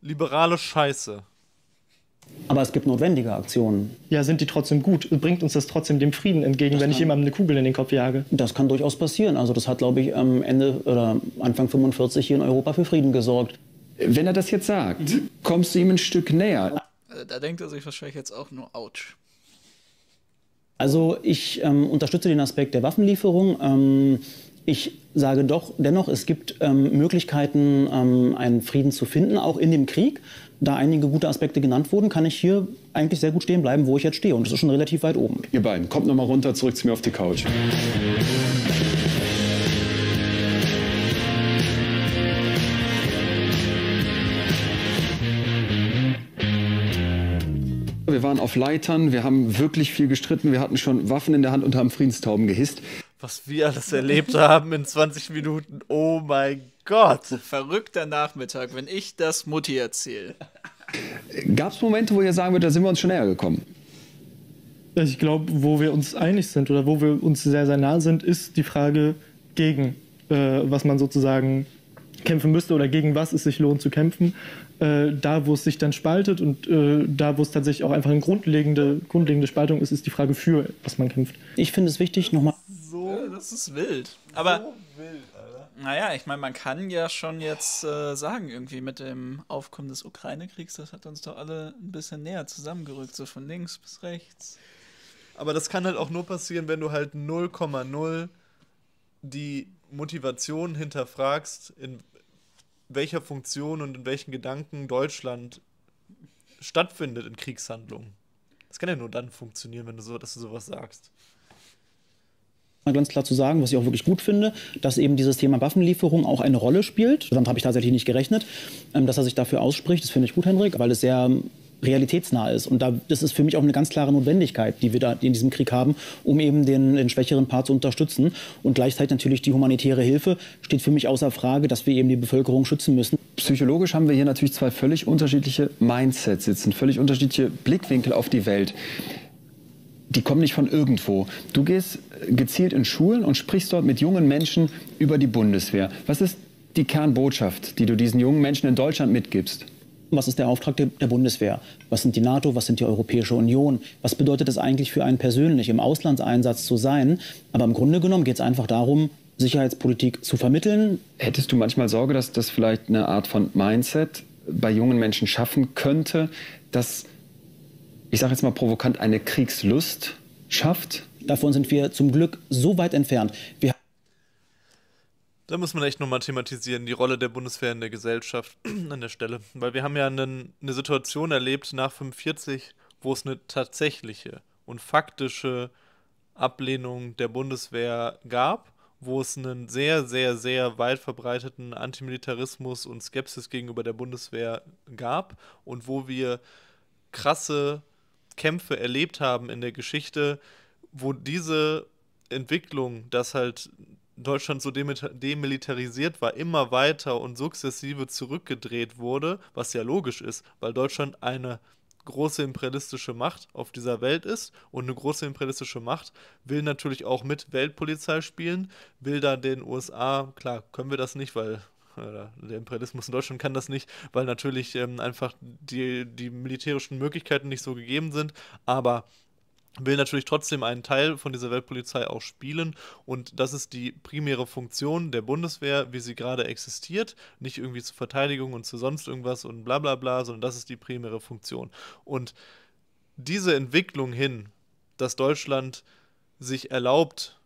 liberale Scheiße. Aber es gibt notwendige Aktionen. Ja, sind die trotzdem gut? Bringt uns das trotzdem dem Frieden entgegen, das wenn ich jemandem eine Kugel in den Kopf jage? Das kann durchaus passieren. Also das hat, glaube ich, am Ende oder Anfang 45 hier in Europa für Frieden gesorgt. Wenn er das jetzt sagt, mhm. kommst du ihm ein Stück näher. Also da denkt er sich wahrscheinlich jetzt auch nur, ouch. Also ich ähm, unterstütze den Aspekt der Waffenlieferung. Ähm, ich sage doch dennoch, es gibt ähm, Möglichkeiten, ähm, einen Frieden zu finden, auch in dem Krieg. Da einige gute Aspekte genannt wurden, kann ich hier eigentlich sehr gut stehen bleiben, wo ich jetzt stehe. Und das ist schon relativ weit oben. Ihr beiden, kommt noch mal runter, zurück zu mir auf die Couch. Wir waren auf Leitern, wir haben wirklich viel gestritten, wir hatten schon Waffen in der Hand und haben Friedenstauben gehisst. Was wir alles erlebt haben in 20 Minuten. Oh mein Gott. Verrückter Nachmittag, wenn ich das Mutti erzähle. Gab es Momente, wo ihr sagen würdet, da sind wir uns schon näher gekommen? Ich glaube, wo wir uns einig sind oder wo wir uns sehr, sehr nah sind, ist die Frage gegen, äh, was man sozusagen kämpfen müsste oder gegen was es sich lohnt zu kämpfen. Äh, da, wo es sich dann spaltet und äh, da, wo es tatsächlich auch einfach eine grundlegende, grundlegende Spaltung ist, ist die Frage für, was man kämpft. Ich finde es wichtig, nochmal. So, das ist wild. Aber so wild. Naja, ich meine, man kann ja schon jetzt äh, sagen, irgendwie mit dem Aufkommen des Ukraine-Kriegs, das hat uns doch alle ein bisschen näher zusammengerückt, so von links bis rechts. Aber das kann halt auch nur passieren, wenn du halt 0,0 die Motivation hinterfragst, in welcher Funktion und in welchen Gedanken Deutschland stattfindet in Kriegshandlungen. Das kann ja nur dann funktionieren, wenn du so, dass du sowas sagst ganz klar zu sagen, was ich auch wirklich gut finde, dass eben dieses Thema Waffenlieferung auch eine Rolle spielt. Damit habe ich tatsächlich nicht gerechnet, ähm, dass er sich dafür ausspricht. Das finde ich gut, Henrik, weil es sehr realitätsnah ist. Und da, das ist für mich auch eine ganz klare Notwendigkeit, die wir da in diesem Krieg haben, um eben den, den schwächeren Part zu unterstützen. Und gleichzeitig natürlich die humanitäre Hilfe steht für mich außer Frage, dass wir eben die Bevölkerung schützen müssen. Psychologisch haben wir hier natürlich zwei völlig unterschiedliche Mindsets sitzen, völlig unterschiedliche Blickwinkel auf die Welt. Die kommen nicht von irgendwo. Du gehst gezielt in Schulen und sprichst dort mit jungen Menschen über die Bundeswehr. Was ist die Kernbotschaft, die du diesen jungen Menschen in Deutschland mitgibst? Was ist der Auftrag der Bundeswehr? Was sind die NATO? Was sind die Europäische Union? Was bedeutet es eigentlich für einen persönlich, im Auslandseinsatz zu sein? Aber im Grunde genommen geht es einfach darum, Sicherheitspolitik zu vermitteln. Hättest du manchmal Sorge, dass das vielleicht eine Art von Mindset bei jungen Menschen schaffen könnte, dass, ich sage jetzt mal provokant, eine Kriegslust schafft? Davon sind wir zum Glück so weit entfernt. Wir da muss man echt nochmal thematisieren, die Rolle der Bundeswehr in der Gesellschaft an der Stelle. Weil wir haben ja eine, eine Situation erlebt nach 45, wo es eine tatsächliche und faktische Ablehnung der Bundeswehr gab, wo es einen sehr, sehr, sehr weit verbreiteten Antimilitarismus und Skepsis gegenüber der Bundeswehr gab und wo wir krasse Kämpfe erlebt haben in der Geschichte, wo diese Entwicklung, dass halt Deutschland so demilitarisiert war, immer weiter und sukzessive zurückgedreht wurde, was ja logisch ist, weil Deutschland eine große imperialistische Macht auf dieser Welt ist. Und eine große imperialistische Macht will natürlich auch mit Weltpolizei spielen, will da den USA, klar, können wir das nicht, weil äh, der Imperialismus in Deutschland kann das nicht, weil natürlich ähm, einfach die, die militärischen Möglichkeiten nicht so gegeben sind, aber will natürlich trotzdem einen Teil von dieser Weltpolizei auch spielen. Und das ist die primäre Funktion der Bundeswehr, wie sie gerade existiert, nicht irgendwie zur Verteidigung und zu sonst irgendwas und bla bla bla, sondern das ist die primäre Funktion. Und diese Entwicklung hin, dass Deutschland sich erlaubt,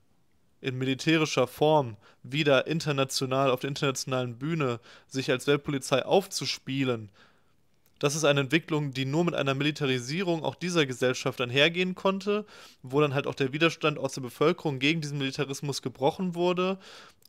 in militärischer Form wieder international auf der internationalen Bühne sich als Weltpolizei aufzuspielen, das ist eine Entwicklung, die nur mit einer Militarisierung auch dieser Gesellschaft einhergehen konnte, wo dann halt auch der Widerstand aus der Bevölkerung gegen diesen Militarismus gebrochen wurde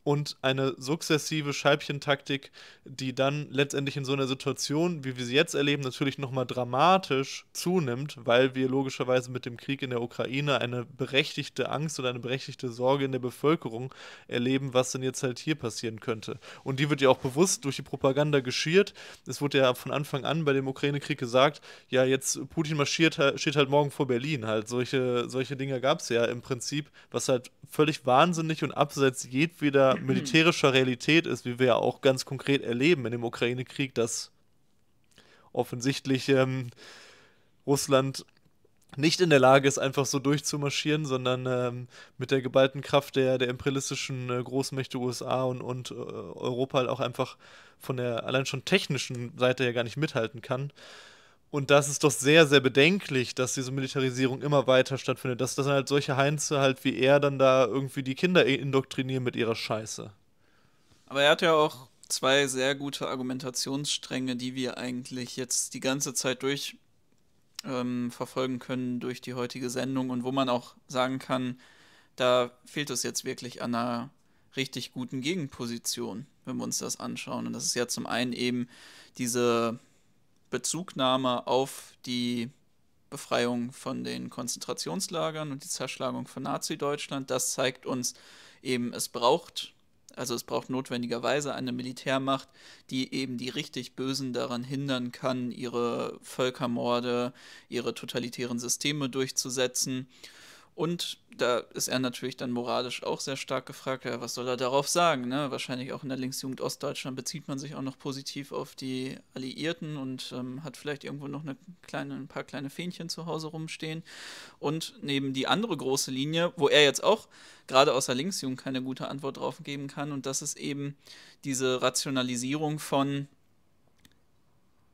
und eine sukzessive Scheibchentaktik, die dann letztendlich in so einer Situation, wie wir sie jetzt erleben, natürlich nochmal dramatisch zunimmt, weil wir logischerweise mit dem Krieg in der Ukraine eine berechtigte Angst oder eine berechtigte Sorge in der Bevölkerung erleben, was denn jetzt halt hier passieren könnte. Und die wird ja auch bewusst durch die Propaganda geschürt. Es wurde ja von Anfang an bei dem Ukraine-Krieg gesagt, ja, jetzt Putin marschiert, steht halt morgen vor Berlin. Halt solche, solche Dinge gab es ja im Prinzip, was halt völlig wahnsinnig und abseits jedweder militärischer Realität ist, wie wir ja auch ganz konkret erleben in dem Ukraine-Krieg, dass offensichtlich ähm, Russland nicht in der Lage ist, einfach so durchzumarschieren, sondern ähm, mit der geballten Kraft der, der imperialistischen äh, Großmächte USA und, und äh, Europa halt auch einfach von der allein schon technischen Seite her gar nicht mithalten kann. Und das ist doch sehr, sehr bedenklich, dass diese Militarisierung immer weiter stattfindet. Dass das halt solche Heinze halt wie er dann da irgendwie die Kinder indoktrinieren mit ihrer Scheiße. Aber er hat ja auch zwei sehr gute Argumentationsstränge, die wir eigentlich jetzt die ganze Zeit durch ähm, verfolgen können durch die heutige Sendung und wo man auch sagen kann, da fehlt es jetzt wirklich an einer richtig guten Gegenposition, wenn wir uns das anschauen. Und das ist ja zum einen eben diese Bezugnahme auf die Befreiung von den Konzentrationslagern und die Zerschlagung von Nazi-Deutschland. Das zeigt uns eben, es braucht, also es braucht notwendigerweise eine Militärmacht, die eben die richtig Bösen daran hindern kann, ihre Völkermorde, ihre totalitären Systeme durchzusetzen. Und da ist er natürlich dann moralisch auch sehr stark gefragt, ja, was soll er darauf sagen? Ne? Wahrscheinlich auch in der Linksjugend Ostdeutschland bezieht man sich auch noch positiv auf die Alliierten und ähm, hat vielleicht irgendwo noch eine kleine, ein paar kleine Fähnchen zu Hause rumstehen. Und neben die andere große Linie, wo er jetzt auch gerade aus der Linksjugend keine gute Antwort drauf geben kann, und das ist eben diese Rationalisierung von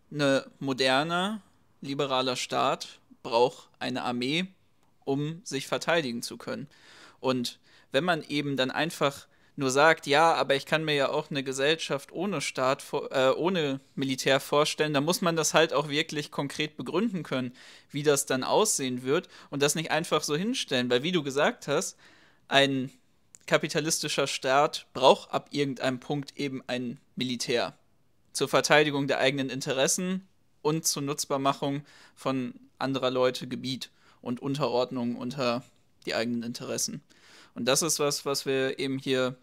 eine moderne, liberaler Staat braucht eine Armee, um sich verteidigen zu können. Und wenn man eben dann einfach nur sagt, ja, aber ich kann mir ja auch eine Gesellschaft ohne Staat, äh, ohne Militär vorstellen, dann muss man das halt auch wirklich konkret begründen können, wie das dann aussehen wird und das nicht einfach so hinstellen, weil wie du gesagt hast, ein kapitalistischer Staat braucht ab irgendeinem Punkt eben ein Militär zur Verteidigung der eigenen Interessen und zur Nutzbarmachung von anderer Leute Gebiet und Unterordnung unter die eigenen Interessen. Und das ist was, was wir eben hier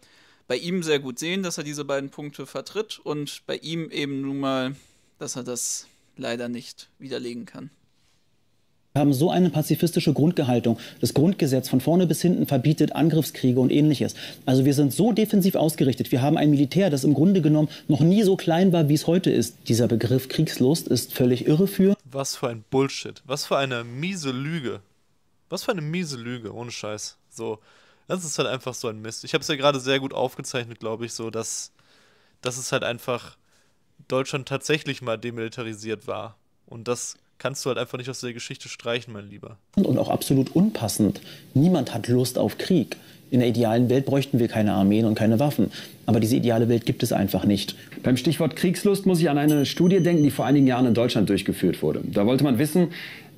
bei ihm sehr gut sehen, dass er diese beiden Punkte vertritt und bei ihm eben nun mal, dass er das leider nicht widerlegen kann. Wir haben so eine pazifistische Grundgehaltung. Das Grundgesetz von vorne bis hinten verbietet Angriffskriege und ähnliches. Also wir sind so defensiv ausgerichtet. Wir haben ein Militär, das im Grunde genommen noch nie so klein war, wie es heute ist. Dieser Begriff Kriegslust ist völlig irreführend. Was für ein Bullshit. Was für eine miese Lüge. Was für eine miese Lüge, ohne Scheiß. So, das ist halt einfach so ein Mist. Ich habe es ja gerade sehr gut aufgezeichnet, glaube ich, so, dass, dass es halt einfach Deutschland tatsächlich mal demilitarisiert war. Und das kannst du halt einfach nicht aus der Geschichte streichen, mein Lieber. Und auch absolut unpassend. Niemand hat Lust auf Krieg. In der idealen Welt bräuchten wir keine Armeen und keine Waffen. Aber diese ideale Welt gibt es einfach nicht. Beim Stichwort Kriegslust muss ich an eine Studie denken, die vor einigen Jahren in Deutschland durchgeführt wurde. Da wollte man wissen,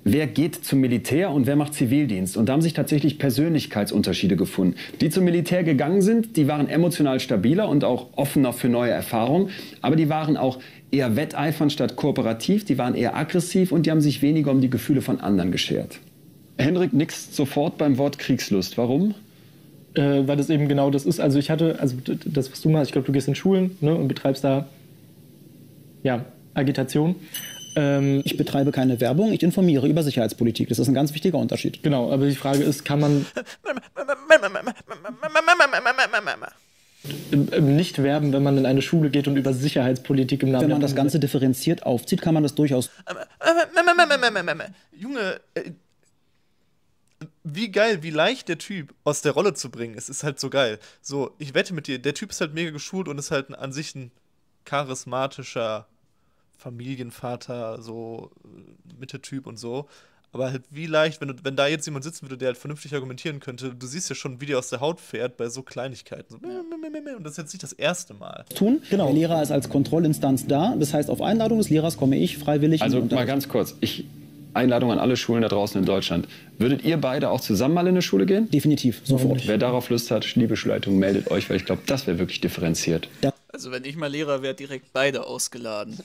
wer geht zum Militär und wer macht Zivildienst. Und da haben sich tatsächlich Persönlichkeitsunterschiede gefunden. Die zum Militär gegangen sind, die waren emotional stabiler und auch offener für neue Erfahrungen. Aber die waren auch eher wetteifern statt kooperativ, die waren eher aggressiv und die haben sich weniger um die Gefühle von anderen geschert. Henrik nix sofort beim Wort Kriegslust. Warum? Äh, weil das eben genau das ist. Also ich hatte, also das, was du machst, ich glaube, du gehst in Schulen ne, und betreibst da ja, Agitation. Ähm, ich betreibe keine Werbung, ich informiere über Sicherheitspolitik. Das ist ein ganz wichtiger Unterschied. Genau, aber die Frage ist, kann man nicht werben, wenn man in eine Schule geht und über Sicherheitspolitik im Namen. Wenn man das Ganze differenziert aufzieht, kann man das durchaus. Junge, äh, wie geil, wie leicht der Typ aus der Rolle zu bringen ist, ist halt so geil. So, ich wette mit dir, der Typ ist halt mega geschult und ist halt an sich ein charismatischer Familienvater, so äh, Mitte-Typ und so. Aber halt wie leicht, wenn, du, wenn da jetzt jemand sitzen würde, der halt vernünftig argumentieren könnte, du siehst ja schon, wie der aus der Haut fährt bei so Kleinigkeiten. So, und das ist jetzt nicht das erste Mal. Tun, genau. Der Lehrer ist als Kontrollinstanz da. Das heißt, auf Einladung des Lehrers komme ich freiwillig. Also mal ganz kurz. Ich, Einladung an alle Schulen da draußen in Deutschland. Würdet ihr beide auch zusammen mal in eine Schule gehen? Definitiv, sofort. Wer darauf Lust hat, liebe Schulleitung, meldet euch, weil ich glaube, das wäre wirklich differenziert. Also wenn ich mal Lehrer wäre, direkt beide ausgeladen.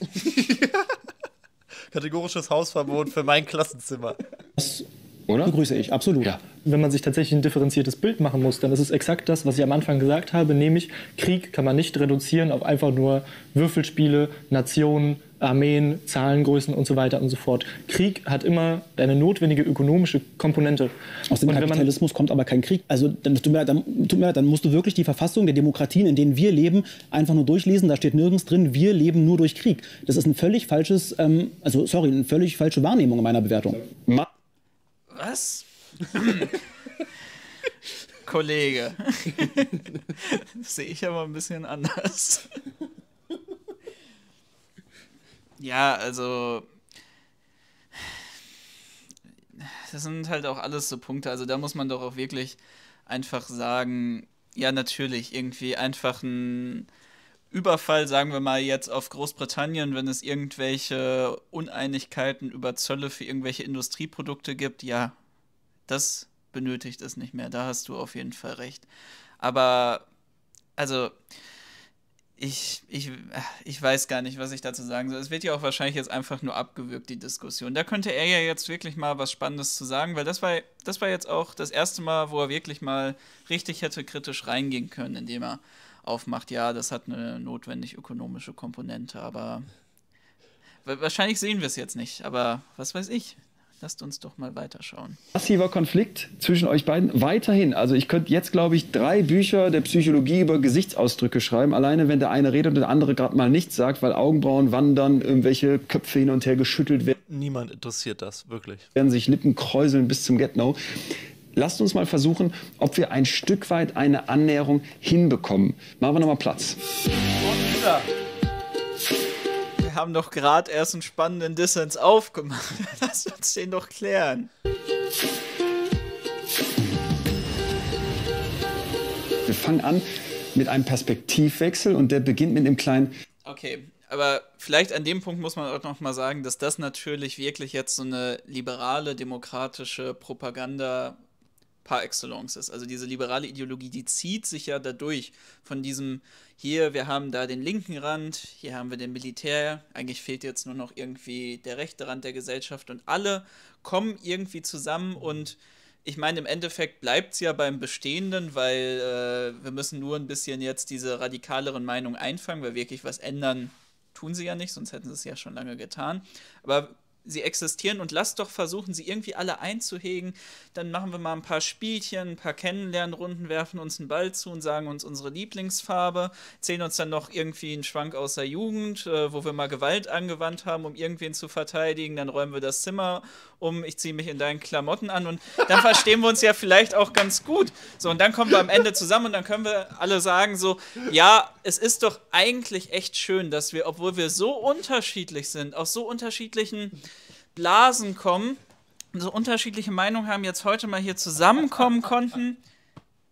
Kategorisches Hausverbot für mein Klassenzimmer. Das Oder? begrüße ich, absolut. Ja. Wenn man sich tatsächlich ein differenziertes Bild machen muss, dann ist es exakt das, was ich am Anfang gesagt habe, nämlich Krieg kann man nicht reduzieren auf einfach nur Würfelspiele, Nationen, Armeen, Zahlengrößen und so weiter und so fort. Krieg hat immer eine notwendige ökonomische Komponente. Aus dem Kapitalismus kommt aber kein Krieg. Also dann, tut mir, dann, tut mir, dann musst du wirklich die Verfassung der Demokratien, in denen wir leben, einfach nur durchlesen. Da steht nirgends drin, wir leben nur durch Krieg. Das ist ein völlig falsches, ähm, also sorry, eine völlig falsche Wahrnehmung in meiner Bewertung. Was? Kollege. das sehe ich aber ein bisschen anders. Ja, also das sind halt auch alles so Punkte. Also da muss man doch auch wirklich einfach sagen, ja natürlich, irgendwie einfach ein Überfall, sagen wir mal jetzt auf Großbritannien, wenn es irgendwelche Uneinigkeiten über Zölle für irgendwelche Industrieprodukte gibt, ja, das benötigt es nicht mehr. Da hast du auf jeden Fall recht. Aber, also, ich, ich, ich weiß gar nicht, was ich dazu sagen soll. Es wird ja auch wahrscheinlich jetzt einfach nur abgewürgt, die Diskussion. Da könnte er ja jetzt wirklich mal was Spannendes zu sagen, weil das war, das war jetzt auch das erste Mal, wo er wirklich mal richtig hätte kritisch reingehen können, indem er aufmacht, ja, das hat eine notwendig ökonomische Komponente, aber wahrscheinlich sehen wir es jetzt nicht, aber was weiß ich. Lasst uns doch mal weiterschauen. Massiver Konflikt zwischen euch beiden weiterhin. Also ich könnte jetzt, glaube ich, drei Bücher der Psychologie über Gesichtsausdrücke schreiben. Alleine, wenn der eine redet und der andere gerade mal nichts sagt, weil Augenbrauen wandern, irgendwelche Köpfe hin und her geschüttelt werden. Niemand interessiert das, wirklich. Werden sich Lippen kräuseln bis zum Get-No. Lasst uns mal versuchen, ob wir ein Stück weit eine Annäherung hinbekommen. Machen wir nochmal Platz. Und wieder haben doch gerade erst einen spannenden Dissens aufgemacht. Lass uns den doch klären. Wir fangen an mit einem Perspektivwechsel und der beginnt mit einem kleinen. Okay, aber vielleicht an dem Punkt muss man auch noch mal sagen, dass das natürlich wirklich jetzt so eine liberale, demokratische Propaganda par excellence ist. Also diese liberale Ideologie, die zieht sich ja dadurch von diesem hier, wir haben da den linken Rand, hier haben wir den Militär, eigentlich fehlt jetzt nur noch irgendwie der rechte Rand der Gesellschaft und alle kommen irgendwie zusammen und ich meine, im Endeffekt bleibt es ja beim Bestehenden, weil äh, wir müssen nur ein bisschen jetzt diese radikaleren Meinungen einfangen, weil wirklich was ändern tun sie ja nicht, sonst hätten sie es ja schon lange getan. Aber sie existieren und lasst doch versuchen, sie irgendwie alle einzuhegen. Dann machen wir mal ein paar Spielchen, ein paar Kennenlernrunden, werfen uns einen Ball zu und sagen uns unsere Lieblingsfarbe, zählen uns dann noch irgendwie einen Schwank aus der Jugend, äh, wo wir mal Gewalt angewandt haben, um irgendwen zu verteidigen. Dann räumen wir das Zimmer um, ich ziehe mich in deinen Klamotten an und dann verstehen wir uns ja vielleicht auch ganz gut. So, und dann kommen wir am Ende zusammen und dann können wir alle sagen so, ja, es ist doch eigentlich echt schön, dass wir, obwohl wir so unterschiedlich sind, aus so unterschiedlichen Blasen kommen, so unterschiedliche Meinungen haben, jetzt heute mal hier zusammenkommen konnten.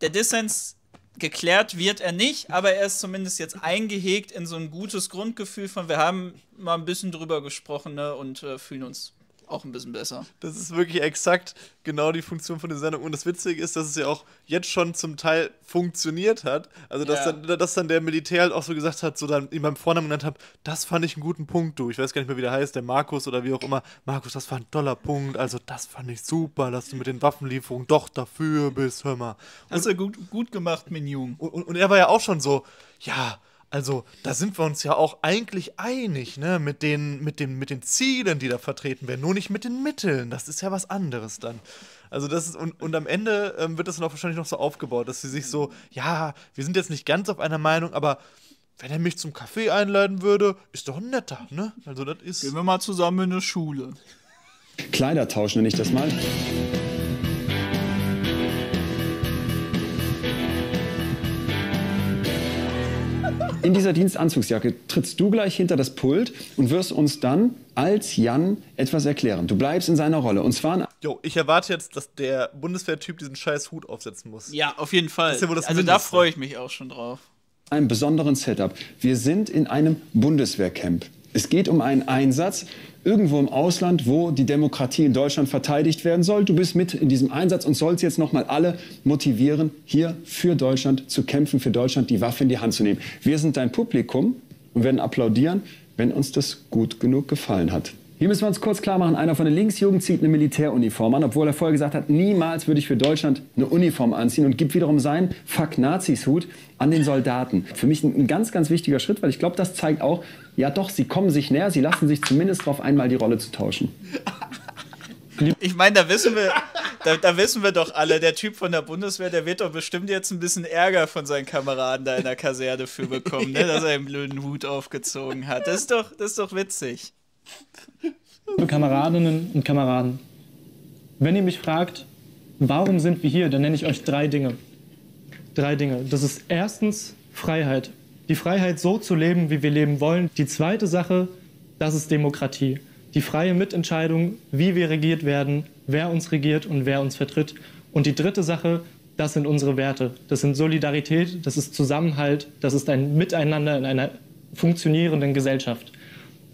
Der Dissens geklärt wird er nicht, aber er ist zumindest jetzt eingehegt in so ein gutes Grundgefühl von, wir haben mal ein bisschen drüber gesprochen ne, und äh, fühlen uns auch ein bisschen besser. Das ist wirklich exakt genau die Funktion von der Sendung. Und das Witzige ist, dass es ja auch jetzt schon zum Teil funktioniert hat. Also, dass, ja. dann, dass dann der Militär halt auch so gesagt hat, so dann ihm beim Vornamen genannt hat, das fand ich einen guten Punkt, du. Ich weiß gar nicht mehr, wie der heißt, der Markus oder wie auch immer. Markus, das war ein toller Punkt. Also, das fand ich super, dass du mit den Waffenlieferungen doch dafür bist, hör mal. Und, Hast du gut, gut gemacht, Minjung. Und, und, und er war ja auch schon so, ja, also, da sind wir uns ja auch eigentlich einig, ne, mit den, mit den, mit den Zielen, die da vertreten werden, nur nicht mit den Mitteln. Das ist ja was anderes dann. Also, das ist, und, und am Ende ähm, wird das dann auch wahrscheinlich noch so aufgebaut, dass sie sich so, ja, wir sind jetzt nicht ganz auf einer Meinung, aber wenn er mich zum Kaffee einladen würde, ist doch ein netter, ne? Also, das ist. Gehen wir mal zusammen in eine Schule. Kleider tauschen, nenne ich das mal. In dieser Dienstanzugsjacke trittst du gleich hinter das Pult und wirst uns dann als Jan etwas erklären. Du bleibst in seiner Rolle. Und zwar. Jo, ich erwarte jetzt, dass der Bundeswehrtyp diesen scheiß Hut aufsetzen muss. Ja, auf jeden Fall. Ja also Mindeste. da freue ich mich auch schon drauf. Einem besonderen Setup. Wir sind in einem Bundeswehrcamp. Es geht um einen Einsatz irgendwo im Ausland, wo die Demokratie in Deutschland verteidigt werden soll. Du bist mit in diesem Einsatz und sollst jetzt noch mal alle motivieren, hier für Deutschland zu kämpfen, für Deutschland die Waffe in die Hand zu nehmen. Wir sind dein Publikum und werden applaudieren, wenn uns das gut genug gefallen hat. Hier müssen wir uns kurz klar machen, einer von der Linksjugend zieht eine Militäruniform an, obwohl er vorher gesagt hat, niemals würde ich für Deutschland eine Uniform anziehen und gibt wiederum seinen Fuck-Nazis-Hut an den Soldaten. Für mich ein, ganz, ganz wichtiger Schritt, weil ich glaube, das zeigt auch, ja doch, sie kommen sich näher, sie lassen sich zumindest darauf einmal die Rolle zu tauschen. Ich meine, da wissen wir, da, da, wissen wir doch alle, der Typ von der Bundeswehr, der wird doch bestimmt jetzt ein bisschen Ärger von seinen Kameraden da in der Kaserne für bekommen, ne, dass er einen blöden Hut aufgezogen hat. Das ist doch, das ist doch witzig. Liebe Kameradinnen und Kameraden, wenn ihr mich fragt, warum sind wir hier, dann nenne ich euch drei Dinge. Drei Dinge. Das ist erstens Freiheit. Die Freiheit, so zu leben, wie wir leben wollen. Die zweite Sache, das ist Demokratie. Die freie Mitentscheidung, wie wir regiert werden, wer uns regiert und wer uns vertritt. Und die dritte Sache, das sind unsere Werte. Das sind Solidarität, das ist Zusammenhalt, das ist ein Miteinander in einer funktionierenden Gesellschaft.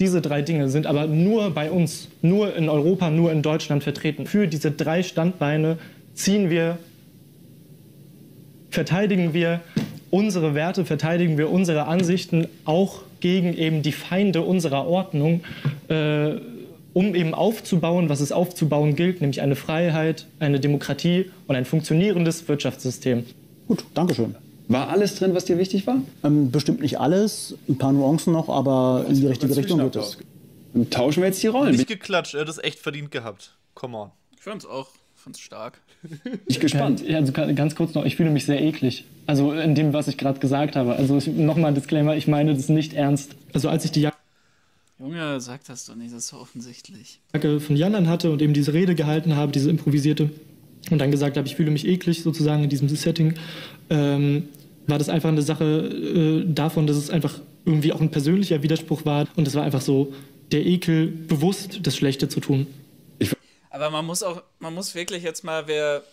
Diese drei Dinge sind aber nur bei uns, nur in Europa, nur in Deutschland vertreten. Für diese drei Standbeine ziehen wir, verteidigen wir unsere Werte, verteidigen wir unsere Ansichten auch gegen eben die Feinde unserer Ordnung, äh, um eben aufzubauen, was es aufzubauen gilt, nämlich eine Freiheit, eine Demokratie und ein funktionierendes Wirtschaftssystem. Gut, Dankeschön. War alles drin, was dir wichtig war? Ähm, bestimmt nicht alles, ein paar Nuancen noch, aber in die richtige Richtung geht es. Dann tauschen wir jetzt die Rollen. Nicht geklatscht, er hat es echt verdient gehabt. Come on. Ich fand's auch, fand's stark. Bin ich gespannt. Ja, also ganz kurz noch, ich fühle mich sehr eklig. Also in dem, was ich gerade gesagt habe. Also nochmal ein Disclaimer, ich meine das nicht ernst. Also als ich die Junge, sag das doch nicht, das ist so offensichtlich. Jacke von Jan hatte und eben diese Rede gehalten habe, diese improvisierte, und dann gesagt habe, ich fühle mich eklig sozusagen in diesem Setting, ähm, war das einfach eine Sache äh, davon, dass es einfach irgendwie auch ein persönlicher Widerspruch war. Und es war einfach so der Ekel, bewusst das Schlechte zu tun. Aber man muss auch, man muss wirklich jetzt mal, wer,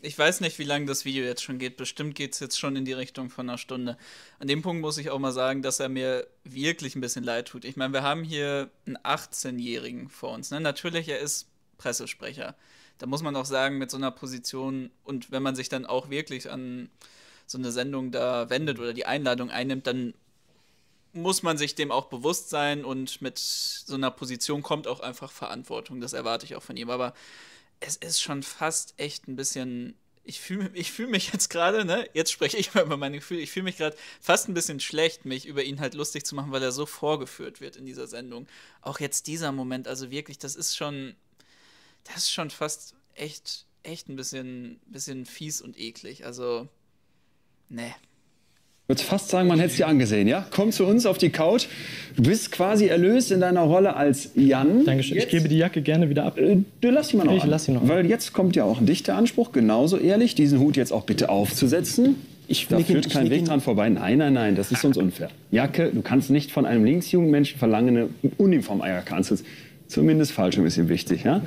ich weiß nicht, wie lange das Video jetzt schon geht, bestimmt geht es jetzt schon in die Richtung von einer Stunde. An dem Punkt muss ich auch mal sagen, dass er mir wirklich ein bisschen leid tut. Ich meine, wir haben hier einen 18-Jährigen vor uns. Ne? Natürlich, er ist Pressesprecher. Da muss man auch sagen, mit so einer Position und wenn man sich dann auch wirklich an so eine Sendung da wendet oder die Einladung einnimmt, dann muss man sich dem auch bewusst sein und mit so einer Position kommt auch einfach Verantwortung. Das erwarte ich auch von ihm. Aber es ist schon fast echt ein bisschen. Ich fühle ich fühl mich jetzt gerade, ne? Jetzt spreche ich mal über meine Gefühle. Ich fühle mich gerade fast ein bisschen schlecht, mich über ihn halt lustig zu machen, weil er so vorgeführt wird in dieser Sendung. Auch jetzt dieser Moment, also wirklich, das ist schon. Das ist schon fast echt, echt ein bisschen, bisschen fies und eklig. Also, ne. Ich würde fast sagen, man hätte es dir angesehen, ja? Komm zu uns auf die Couch. Du bist quasi erlöst in deiner Rolle als Jan. Dankeschön. Jetzt, Ich gebe die Jacke gerne wieder ab. äh, du lass sie mal noch Ich an. lass sie noch an. Weil jetzt kommt ja auch ein dichter Anspruch, genauso ehrlich, diesen Hut jetzt auch bitte aufzusetzen. Ich da führt ich kein Weg dran vorbei. Nein, nein, nein, das ist uns unfair. Jacke, du kannst nicht von einem linksjungen Menschen verlangen, eine Uniform Jacke anzuziehen. Zumindest falsch ein bisschen wichtig, ja?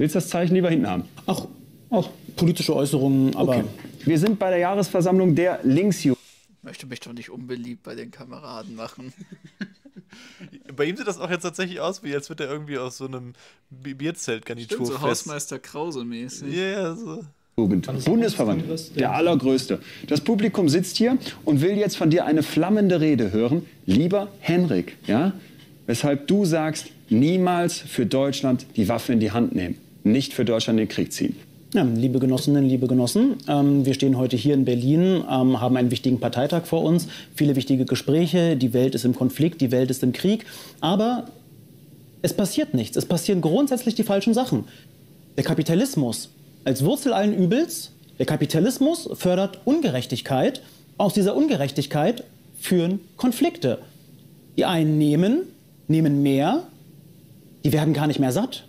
Willst das Zeichen lieber hinten haben? Auch, auch politische Äußerungen, aber Okay. Wir sind bei der Jahresversammlung der Linksjugend. Möchte mich doch nicht unbeliebt bei den Kameraden machen. Bei ihm sieht das auch jetzt tatsächlich aus, wie als würde er irgendwie aus so einem Bi- Bierzelt-Garnitur so. Hausmeister Krause-mäßig. Ja, ja, so. Jugend. Bundesverband, der allergrößte. Das Publikum sitzt hier und will jetzt von dir eine flammende Rede hören. Lieber Henrik, ja, weshalb du sagst, niemals für Deutschland die Waffe in die Hand nehmen, nicht für Deutschland in den Krieg ziehen. Ja, liebe Genossinnen, liebe Genossen, ähm, wir stehen heute hier in Berlin, ähm, haben einen wichtigen Parteitag vor uns, viele wichtige Gespräche, die Welt ist im Konflikt, die Welt ist im Krieg, aber es passiert nichts, es passieren grundsätzlich die falschen Sachen. Der Kapitalismus als Wurzel allen Übels, der Kapitalismus fördert Ungerechtigkeit, aus dieser Ungerechtigkeit führen Konflikte. Die einen nehmen, nehmen mehr, die werden gar nicht mehr satt.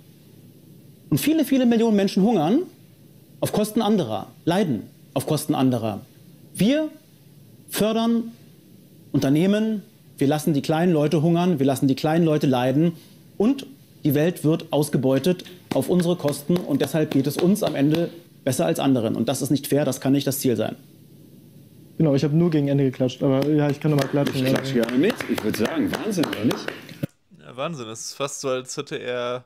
Und viele, viele Millionen Menschen hungern auf Kosten anderer, leiden auf Kosten anderer. Wir fördern Unternehmen, wir lassen die kleinen Leute hungern, wir lassen die kleinen Leute leiden und die Welt wird ausgebeutet auf unsere Kosten und deshalb geht es uns am Ende besser als anderen. Und das ist nicht fair, das kann nicht das Ziel sein. Genau, ich habe nur gegen Ende geklatscht, aber ja, ich kann nochmal klatschen. Ich klatsche gerne mit. Ich würde sagen, Wahnsinn, oder nicht? Ja, Wahnsinn. Es ist fast so, als hätte er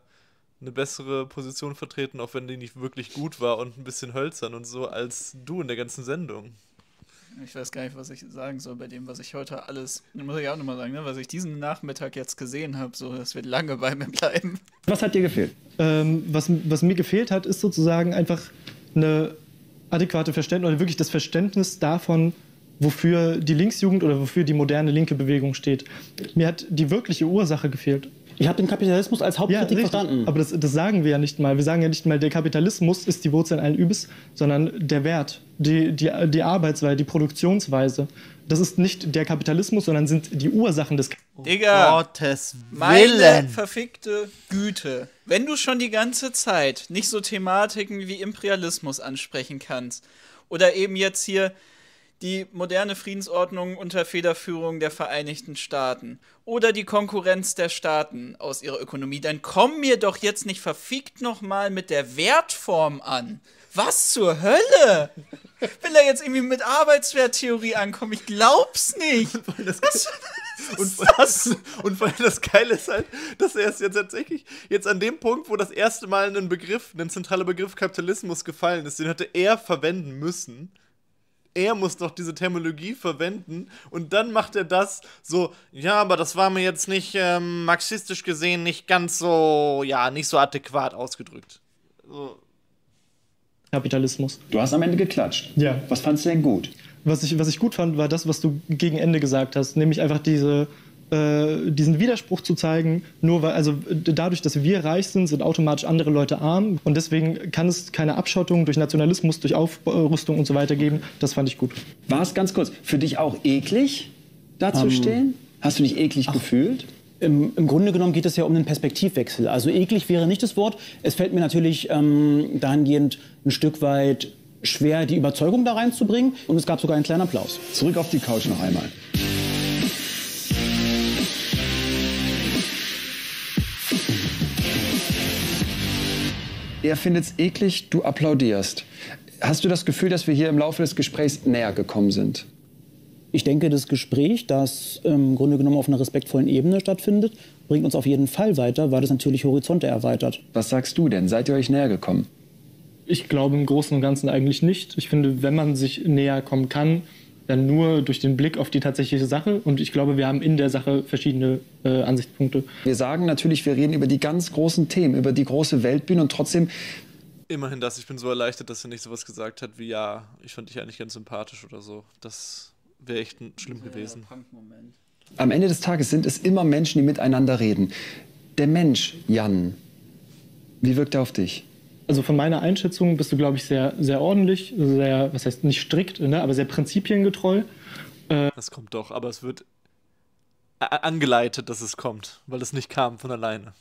eine bessere Position vertreten, auch wenn die nicht wirklich gut war und ein bisschen hölzern und so, als du in der ganzen Sendung. Ich weiß gar nicht, was ich sagen soll bei dem, was ich heute alles, muss ich auch nochmal sagen, ne, was ich diesen Nachmittag jetzt gesehen habe, so, das wird lange bei mir bleiben. Was hat dir gefehlt? Ähm, was, was mir gefehlt hat, ist sozusagen einfach eine adäquate Verständnis oder wirklich das Verständnis davon, wofür die Linksjugend oder wofür die moderne linke Bewegung steht. Mir hat die wirkliche Ursache gefehlt. Ich habe den Kapitalismus als Hauptkritik richtig. verstanden. Aber das, das sagen wir ja nicht mal. Wir sagen ja nicht mal, der Kapitalismus ist die Wurzel allen Übels, sondern der Wert, die, die, die Arbeitsweise, die Produktionsweise. Das ist nicht der Kapitalismus, sondern sind die Ursachen des Digga, Gottes meine Willen. verfickte Güte. Wenn du schon die ganze Zeit nicht so Thematiken wie Imperialismus ansprechen kannst oder eben jetzt hier die moderne Friedensordnung unter Federführung der Vereinigten Staaten oder die Konkurrenz der Staaten aus ihrer Ökonomie, dann komm mir doch jetzt nicht verfickt nochmal mit der Wertform an. Was zur Hölle? Will er jetzt irgendwie mit Arbeitswerttheorie ankommen? Ich glaub's nicht. Was? Und, das, und vor allem das Geile ist halt, dass er es jetzt tatsächlich jetzt an dem Punkt, wo das erste Mal ein Begriff, ein zentraler Begriff Kapitalismus gefallen ist, den hätte er verwenden müssen, er muss doch diese Terminologie verwenden und dann macht er das so, ja, aber das war mir jetzt nicht ähm, marxistisch gesehen nicht ganz so, ja, nicht so adäquat ausgedrückt. So. Kapitalismus. Du hast am Ende geklatscht. Ja. Was fandst du denn gut? Was ich, was ich gut fand, war das, was du gegen Ende gesagt hast, nämlich einfach diese, äh, diesen Widerspruch zu zeigen, nur weil, also dadurch, dass wir reich sind, sind automatisch andere Leute arm und deswegen kann es keine Abschottung durch Nationalismus, durch Aufrüstung und so weiter geben. Das fand ich gut. War es ganz kurz für dich auch eklig, da zu Ähm, stehen? Hast du dich eklig gefühlt? Im, Im Grunde genommen geht es ja um einen Perspektivwechsel. Also eklig wäre nicht das Wort. Es fällt mir natürlich ähm, dahingehend ein Stück weit schwer, die Überzeugung da reinzubringen. Und es gab sogar einen kleinen Applaus. Zurück auf die Couch noch einmal. Er findet es eklig, du applaudierst. Hast du das Gefühl, dass wir hier im Laufe des Gesprächs näher gekommen sind? Ich denke, das Gespräch, das im Grunde genommen auf einer respektvollen Ebene stattfindet, bringt uns auf jeden Fall weiter, weil es natürlich Horizonte erweitert. Was sagst du denn? Seid ihr euch näher gekommen? Ich glaube im Großen und Ganzen eigentlich nicht. Ich finde, wenn man sich näher kommen kann, dann nur durch den Blick auf die tatsächliche Sache. Und ich glaube, wir haben in der Sache verschiedene äh, Ansichtspunkte. Wir sagen natürlich, wir reden über die ganz großen Themen, über die große Weltbühne und trotzdem Immerhin das, ich bin so erleichtert, dass er nicht sowas gesagt hat wie, ja, ich fand dich eigentlich ganz sympathisch oder so. Das wäre echt schlimm gewesen. Am Ende des Tages sind es immer Menschen, die miteinander reden. Der Mensch, Jan, wie wirkt er auf dich? Also von meiner Einschätzung bist du, glaube ich, sehr, sehr ordentlich, sehr, was heißt nicht strikt, ne, aber sehr prinzipiengetreu. Das kommt doch, aber es wird angeleitet, dass es kommt, weil es nicht kam von alleine.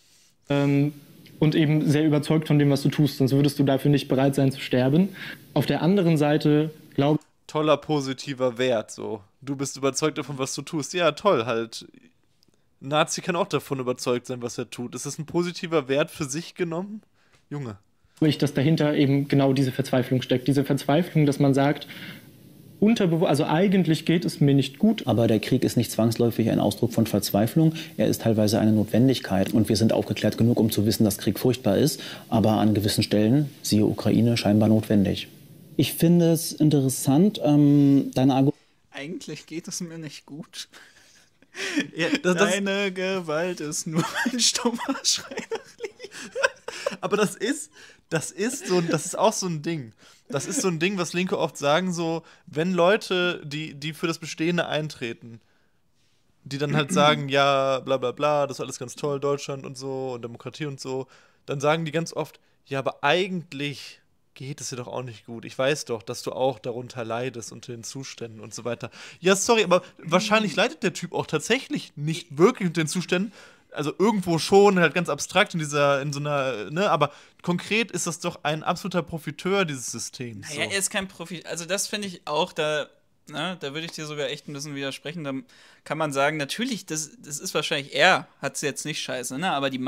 ähm, und eben sehr überzeugt von dem, was du tust, sonst würdest du dafür nicht bereit sein zu sterben. Auf der anderen Seite glaube Toller positiver Wert, so. Du bist überzeugt davon, was du tust. Ja, toll, halt. Nazi kann auch davon überzeugt sein, was er tut. Ist das ein positiver Wert für sich genommen? Junge. Ich, dass dahinter eben genau diese Verzweiflung steckt. Diese Verzweiflung, dass man sagt, unterbewusst, also eigentlich geht es mir nicht gut, Aber der Krieg ist nicht zwangsläufig ein Ausdruck von Verzweiflung. Er ist teilweise eine Notwendigkeit. Und wir sind aufgeklärt genug, um zu wissen, dass Krieg furchtbar ist, aber an gewissen Stellen, siehe Ukraine, scheinbar notwendig. Ich finde es interessant, ähm, deine Argumente. Eigentlich geht es mir nicht gut. Ja, das, das, Deine Gewalt ist nur ein stummer Schrei nach Liebe. aber das ist, das ist so, das ist auch so ein Ding. Das ist so ein Ding, was Linke oft sagen, so, wenn Leute, die, die für das Bestehende eintreten, die dann halt sagen, ja, bla bla bla, das ist alles ganz toll, Deutschland und so und Demokratie und so, dann sagen die ganz oft, ja, aber eigentlich geht es dir doch auch nicht gut. Ich weiß doch, dass du auch darunter leidest unter den Zuständen und so weiter. Ja, sorry, aber wahrscheinlich leidet der Typ auch tatsächlich nicht wirklich unter den Zuständen. Also irgendwo schon, halt ganz abstrakt in dieser, in so einer, ne, aber konkret ist das doch ein absoluter Profiteur dieses Systems. Naja, er ist kein Profi. Also, das finde ich auch, da, na, da würde ich dir sogar echt ein bisschen widersprechen. Da kann man sagen, natürlich, das, das ist wahrscheinlich, er hat es jetzt nicht scheiße, ne? aber die,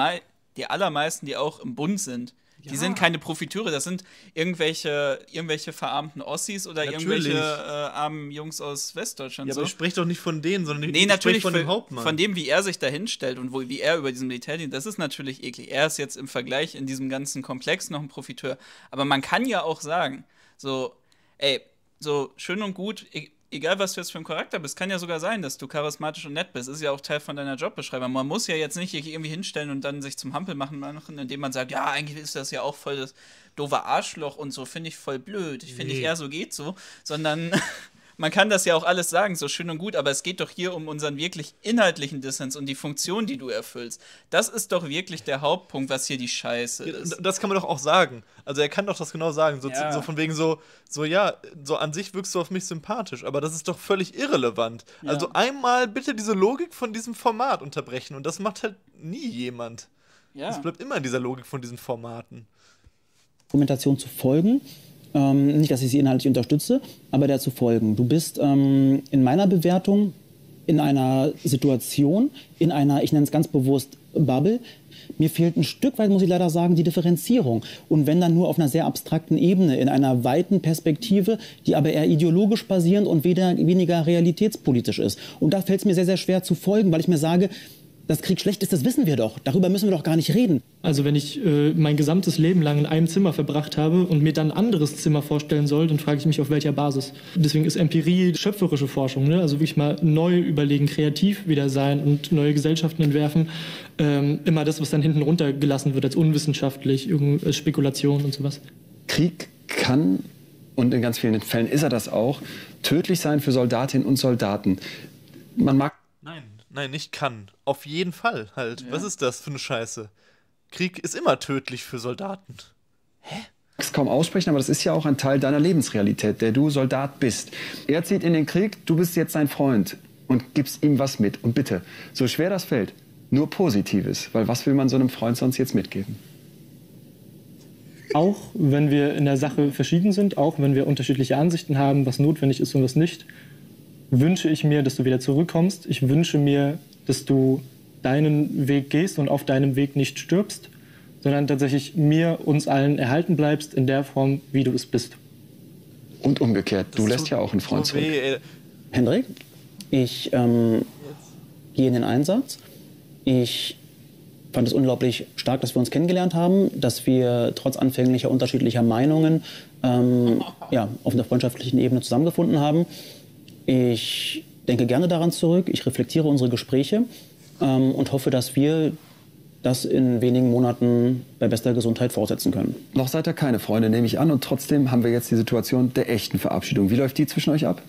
die allermeisten, die auch im Bund sind, die Ja. sind keine Profiteure, das sind irgendwelche, irgendwelche verarmten Ossis oder Natürlich. irgendwelche äh, armen Jungs aus Westdeutschland. Ja, so. aber ich spreche doch nicht von denen, sondern Nee, ich natürlich sprech von dem Hauptmann. Von dem, wie er sich da hinstellt und wo, wie er über diesen Militärdienst, das ist natürlich eklig. Er ist jetzt im Vergleich in diesem ganzen Komplex noch ein Profiteur. Aber man kann ja auch sagen, so, ey, so schön und gut, e egal was du jetzt für ein Charakter bist, kann ja sogar sein, dass du charismatisch und nett bist. Ist ja auch Teil von deiner Jobbeschreibung. Man muss ja jetzt nicht irgendwie hinstellen und dann sich zum Hampel machen, machen indem man sagt, ja, eigentlich ist das ja auch voll das doofe Arschloch und so, finde ich voll blöd. Ich finde Nee. ich eher so geht so, sondern man kann das ja auch alles sagen, so schön und gut, aber es geht doch hier um unseren wirklich inhaltlichen Dissens und die Funktion, die du erfüllst. Das ist doch wirklich der Hauptpunkt, was hier die Scheiße Ja, ist. das kann man doch auch sagen. Also er kann doch das genau sagen. So, Ja. so von wegen so, so ja, so an sich wirkst du auf mich sympathisch, aber das ist doch völlig irrelevant. Also einmal bitte diese Logik von diesem Format unterbrechen und das macht halt nie jemand. Ja. Es bleibt immer in dieser Logik von diesen Formaten. Argumentation zu folgen. Ähm, nicht, dass ich sie inhaltlich unterstütze, aber der zu folgen. Du bist ähm, in meiner Bewertung in einer Situation, in einer, ich nenne es ganz bewusst, Bubble. Mir fehlt ein Stück weit, muss ich leider sagen, die Differenzierung. Und wenn dann nur auf einer sehr abstrakten Ebene, in einer weiten Perspektive, die aber eher ideologisch basierend und weder, weniger realitätspolitisch ist. Und da fällt es mir sehr, sehr schwer zu folgen, weil ich mir sage, dass Krieg schlecht ist, das wissen wir doch. Darüber müssen wir doch gar nicht reden. Also wenn ich äh, mein gesamtes Leben lang in einem Zimmer verbracht habe und mir dann ein anderes Zimmer vorstellen soll, dann frage ich mich, auf welcher Basis. Deswegen ist Empirie schöpferische Forschung. Ne? Also wirklich mal neu überlegen, kreativ wieder sein und neue Gesellschaften entwerfen. Ähm, immer das, was dann hinten runtergelassen wird als unwissenschaftlich, als Spekulation und sowas. Krieg kann, und in ganz vielen Fällen ist er das auch, tödlich sein für Soldatinnen und Soldaten. Man mag Nein, nicht kann. Auf jeden Fall halt. Ja. Was ist das für eine Scheiße? Krieg ist immer tödlich für Soldaten. Hä? es kaum aussprechen, aber das ist ja auch ein Teil deiner Lebensrealität, der du Soldat bist. Er zieht in den Krieg, du bist jetzt sein Freund und gibst ihm was mit. Und bitte, so schwer das fällt, nur Positives, weil was will man so einem Freund sonst jetzt mitgeben? Auch wenn wir in der Sache verschieden sind, auch wenn wir unterschiedliche Ansichten haben, was notwendig ist und was nicht, wünsche ich mir, dass du wieder zurückkommst. Ich wünsche mir, dass du deinen Weg gehst und auf deinem Weg nicht stirbst, sondern tatsächlich mir, uns allen erhalten bleibst in der Form, wie du es bist. Und umgekehrt, du lässt ja auch einen Freund zurück. Hendrik, ich ähm, gehe in den Einsatz. Ich fand es unglaublich stark, dass wir uns kennengelernt haben, dass wir trotz anfänglicher unterschiedlicher Meinungen ähm, ja, auf einer freundschaftlichen Ebene zusammengefunden haben. Ich denke gerne daran zurück, ich reflektiere unsere Gespräche ähm, und hoffe, dass wir das in wenigen Monaten bei bester Gesundheit fortsetzen können. Noch seid ihr keine Freunde, nehme ich an. Und trotzdem haben wir jetzt die Situation der echten Verabschiedung. Wie läuft die zwischen euch ab?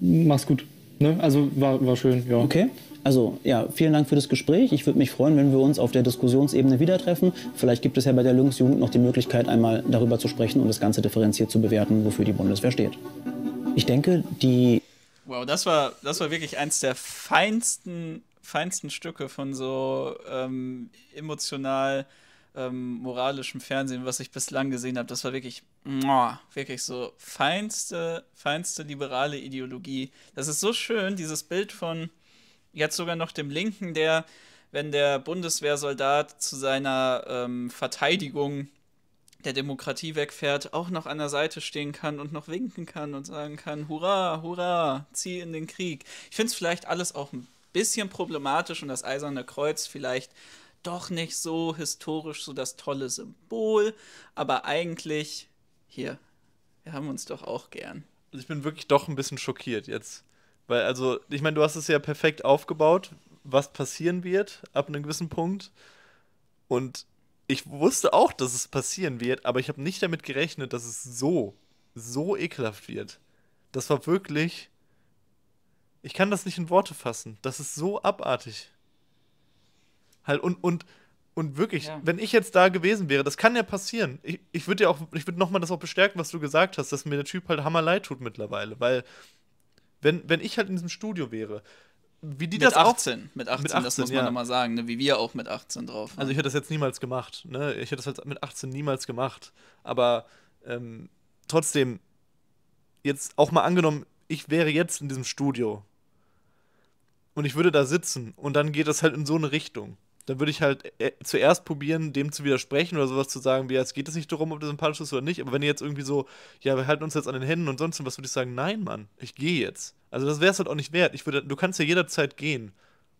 Mach's gut. Ne? Also war, war schön, ja. Okay. Also ja, vielen Dank für das Gespräch. Ich würde mich freuen, wenn wir uns auf der Diskussionsebene wieder treffen. Vielleicht gibt es ja bei der Jugend noch die Möglichkeit, einmal darüber zu sprechen und das Ganze differenziert zu bewerten, wofür die Bundeswehr steht. Ich denke, die Wow, das war, das war wirklich eins der feinsten, feinsten Stücke von so ähm, emotional ähm, moralischem Fernsehen, was ich bislang gesehen habe. Das war wirklich, muah, wirklich so feinste, feinste liberale Ideologie. Das ist so schön, dieses Bild von jetzt sogar noch dem Linken, der, wenn der Bundeswehrsoldat zu seiner ähm, Verteidigung der Demokratie wegfährt, auch noch an der Seite stehen kann und noch winken kann und sagen kann, hurra, hurra, zieh in den Krieg. Ich finde es vielleicht alles auch ein bisschen problematisch und das Eiserne Kreuz vielleicht doch nicht so historisch so das tolle Symbol, aber eigentlich, hier, wir haben uns doch auch gern. Also ich bin wirklich doch ein bisschen schockiert jetzt. Weil, also, ich meine, du hast es ja perfekt aufgebaut, was passieren wird ab einem gewissen Punkt. Und ich wusste auch, dass es passieren wird, aber ich habe nicht damit gerechnet, dass es so, so ekelhaft wird. Das war wirklich. Ich kann das nicht in Worte fassen. Das ist so abartig. Halt, und, und, und wirklich, ja. wenn ich jetzt da gewesen wäre, das kann ja passieren. Ich, ich würde ja auch, ich würde nochmal das auch bestärken, was du gesagt hast, dass mir der Typ halt hammer leid tut mittlerweile. Weil, wenn, wenn ich halt in diesem Studio wäre, wie die mit das 18, auch, mit 18, mit 18, das muss man ja. nochmal sagen, ne? wie wir auch mit 18 drauf. Waren. Also ich hätte das jetzt niemals gemacht, ne? Ich hätte das halt mit 18 niemals gemacht. Aber ähm, trotzdem, jetzt auch mal angenommen, ich wäre jetzt in diesem Studio und ich würde da sitzen und dann geht das halt in so eine Richtung dann würde ich halt äh, zuerst probieren, dem zu widersprechen oder sowas zu sagen, wie jetzt geht es nicht darum, ob das sympathisch ist oder nicht. Aber wenn ihr jetzt irgendwie so, ja, wir halten uns jetzt an den Händen und sonst was, würde ich sagen, nein, Mann, ich gehe jetzt. Also das wäre es halt auch nicht wert. Ich würde, du kannst ja jederzeit gehen.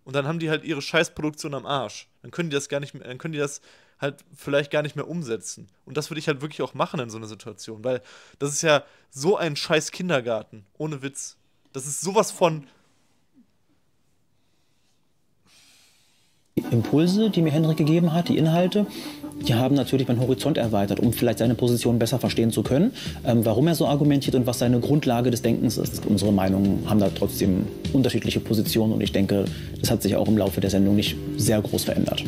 Und dann haben die halt ihre Scheißproduktion am Arsch. Dann können die das gar nicht mehr, dann können die das halt vielleicht gar nicht mehr umsetzen. Und das würde ich halt wirklich auch machen in so einer Situation, weil das ist ja so ein scheiß Kindergarten, ohne Witz. Das ist sowas von Impulse, die mir Hendrik gegeben hat, die Inhalte, die haben natürlich meinen Horizont erweitert, um vielleicht seine Position besser verstehen zu können, ähm, warum er so argumentiert und was seine Grundlage des Denkens ist. Unsere Meinungen haben da trotzdem unterschiedliche Positionen und ich denke, das hat sich auch im Laufe der Sendung nicht sehr groß verändert.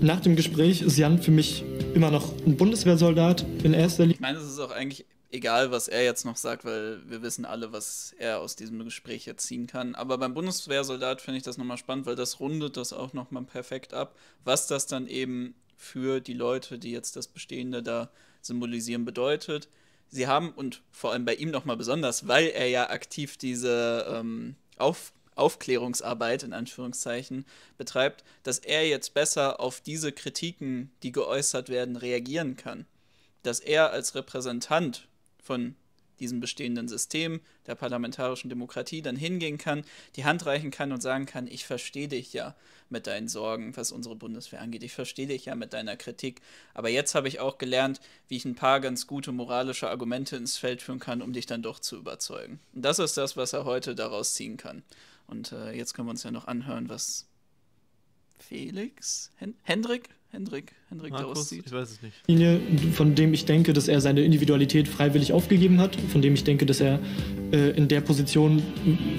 Nach dem Gespräch ist Jan für mich immer noch ein Bundeswehrsoldat in erster Linie. Ich meine, es ist auch eigentlich egal, was er jetzt noch sagt, weil wir wissen alle, was er aus diesem Gespräch jetzt ziehen kann. Aber beim Bundeswehrsoldat finde ich das nochmal spannend, weil das rundet das auch nochmal perfekt ab, was das dann eben für die Leute, die jetzt das Bestehende da symbolisieren, bedeutet. Sie haben, und vor allem bei ihm nochmal besonders, weil er ja aktiv diese ähm, Auf Aufklärungsarbeit in Anführungszeichen betreibt, dass er jetzt besser auf diese Kritiken, die geäußert werden, reagieren kann. Dass er als Repräsentant von diesem bestehenden System der parlamentarischen Demokratie dann hingehen kann, die Hand reichen kann und sagen kann, ich verstehe dich ja mit deinen Sorgen, was unsere Bundeswehr angeht. Ich verstehe dich ja mit deiner Kritik. Aber jetzt habe ich auch gelernt, wie ich ein paar ganz gute moralische Argumente ins Feld führen kann, um dich dann doch zu überzeugen. Und das ist das, was er heute daraus ziehen kann. Und äh, jetzt können wir uns ja noch anhören, was Felix, Hen Hendrik, Hendrik, Hendrik Markus, daraus zieht. ich weiß es nicht. Linie, von dem ich denke, dass er seine Individualität freiwillig aufgegeben hat, von dem ich denke, dass er äh, in der Position,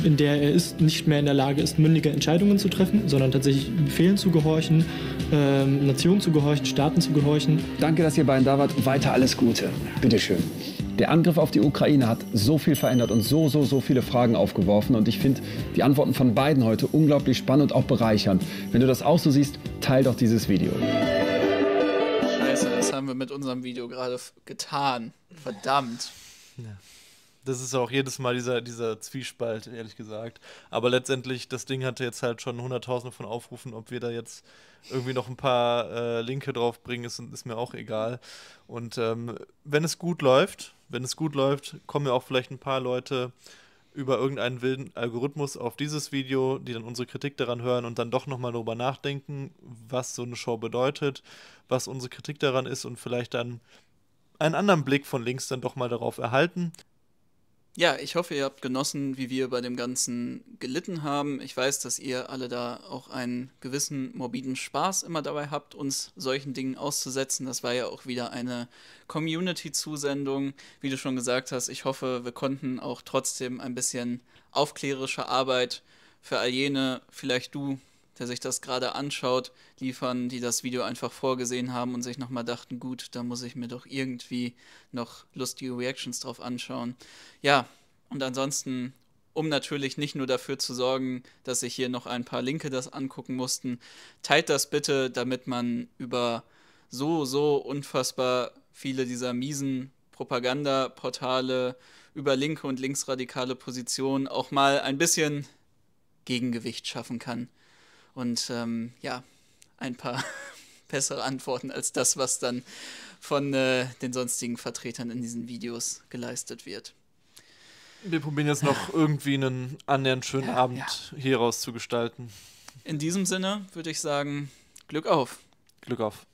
in der er ist, nicht mehr in der Lage ist, mündige Entscheidungen zu treffen, sondern tatsächlich Befehlen zu gehorchen, ähm, Nationen zu gehorchen, Staaten zu gehorchen. Danke, dass ihr beiden da wart. Weiter alles Gute. Bitteschön. Der Angriff auf die Ukraine hat so viel verändert und so, so, so viele Fragen aufgeworfen. Und ich finde die Antworten von beiden heute unglaublich spannend und auch bereichernd. Wenn du das auch so siehst, teil doch dieses Video. Scheiße, das haben wir mit unserem Video gerade getan. Verdammt. Das ist auch jedes Mal dieser, dieser Zwiespalt, ehrlich gesagt. Aber letztendlich, das Ding hatte jetzt halt schon hunderttausende von Aufrufen. Ob wir da jetzt irgendwie noch ein paar äh, Linke draufbringen, ist, ist mir auch egal. Und ähm, wenn es gut läuft, wenn es gut läuft, kommen ja auch vielleicht ein paar Leute über irgendeinen wilden Algorithmus auf dieses Video, die dann unsere Kritik daran hören und dann doch nochmal darüber nachdenken, was so eine Show bedeutet, was unsere Kritik daran ist und vielleicht dann einen anderen Blick von links dann doch mal darauf erhalten. Ja, ich hoffe, ihr habt genossen, wie wir bei dem Ganzen gelitten haben. Ich weiß, dass ihr alle da auch einen gewissen morbiden Spaß immer dabei habt, uns solchen Dingen auszusetzen. Das war ja auch wieder eine Community-Zusendung. Wie du schon gesagt hast, ich hoffe, wir konnten auch trotzdem ein bisschen aufklärerische Arbeit für all jene, vielleicht du, der sich das gerade anschaut, liefern, die das Video einfach vorgesehen haben und sich nochmal dachten, gut, da muss ich mir doch irgendwie noch lustige Reactions drauf anschauen. Ja, und ansonsten, um natürlich nicht nur dafür zu sorgen, dass sich hier noch ein paar Linke das angucken mussten, teilt das bitte, damit man über so, so unfassbar viele dieser miesen Propagandaportale über linke und linksradikale Positionen auch mal ein bisschen Gegengewicht schaffen kann und ähm, ja, ein paar bessere Antworten als das, was dann von äh, den sonstigen Vertretern in diesen Videos geleistet wird. Wir probieren jetzt noch irgendwie einen annähernd schönen Abend ja. hier raus zu gestalten. In diesem Sinne würde ich sagen, Glück auf! Glück auf.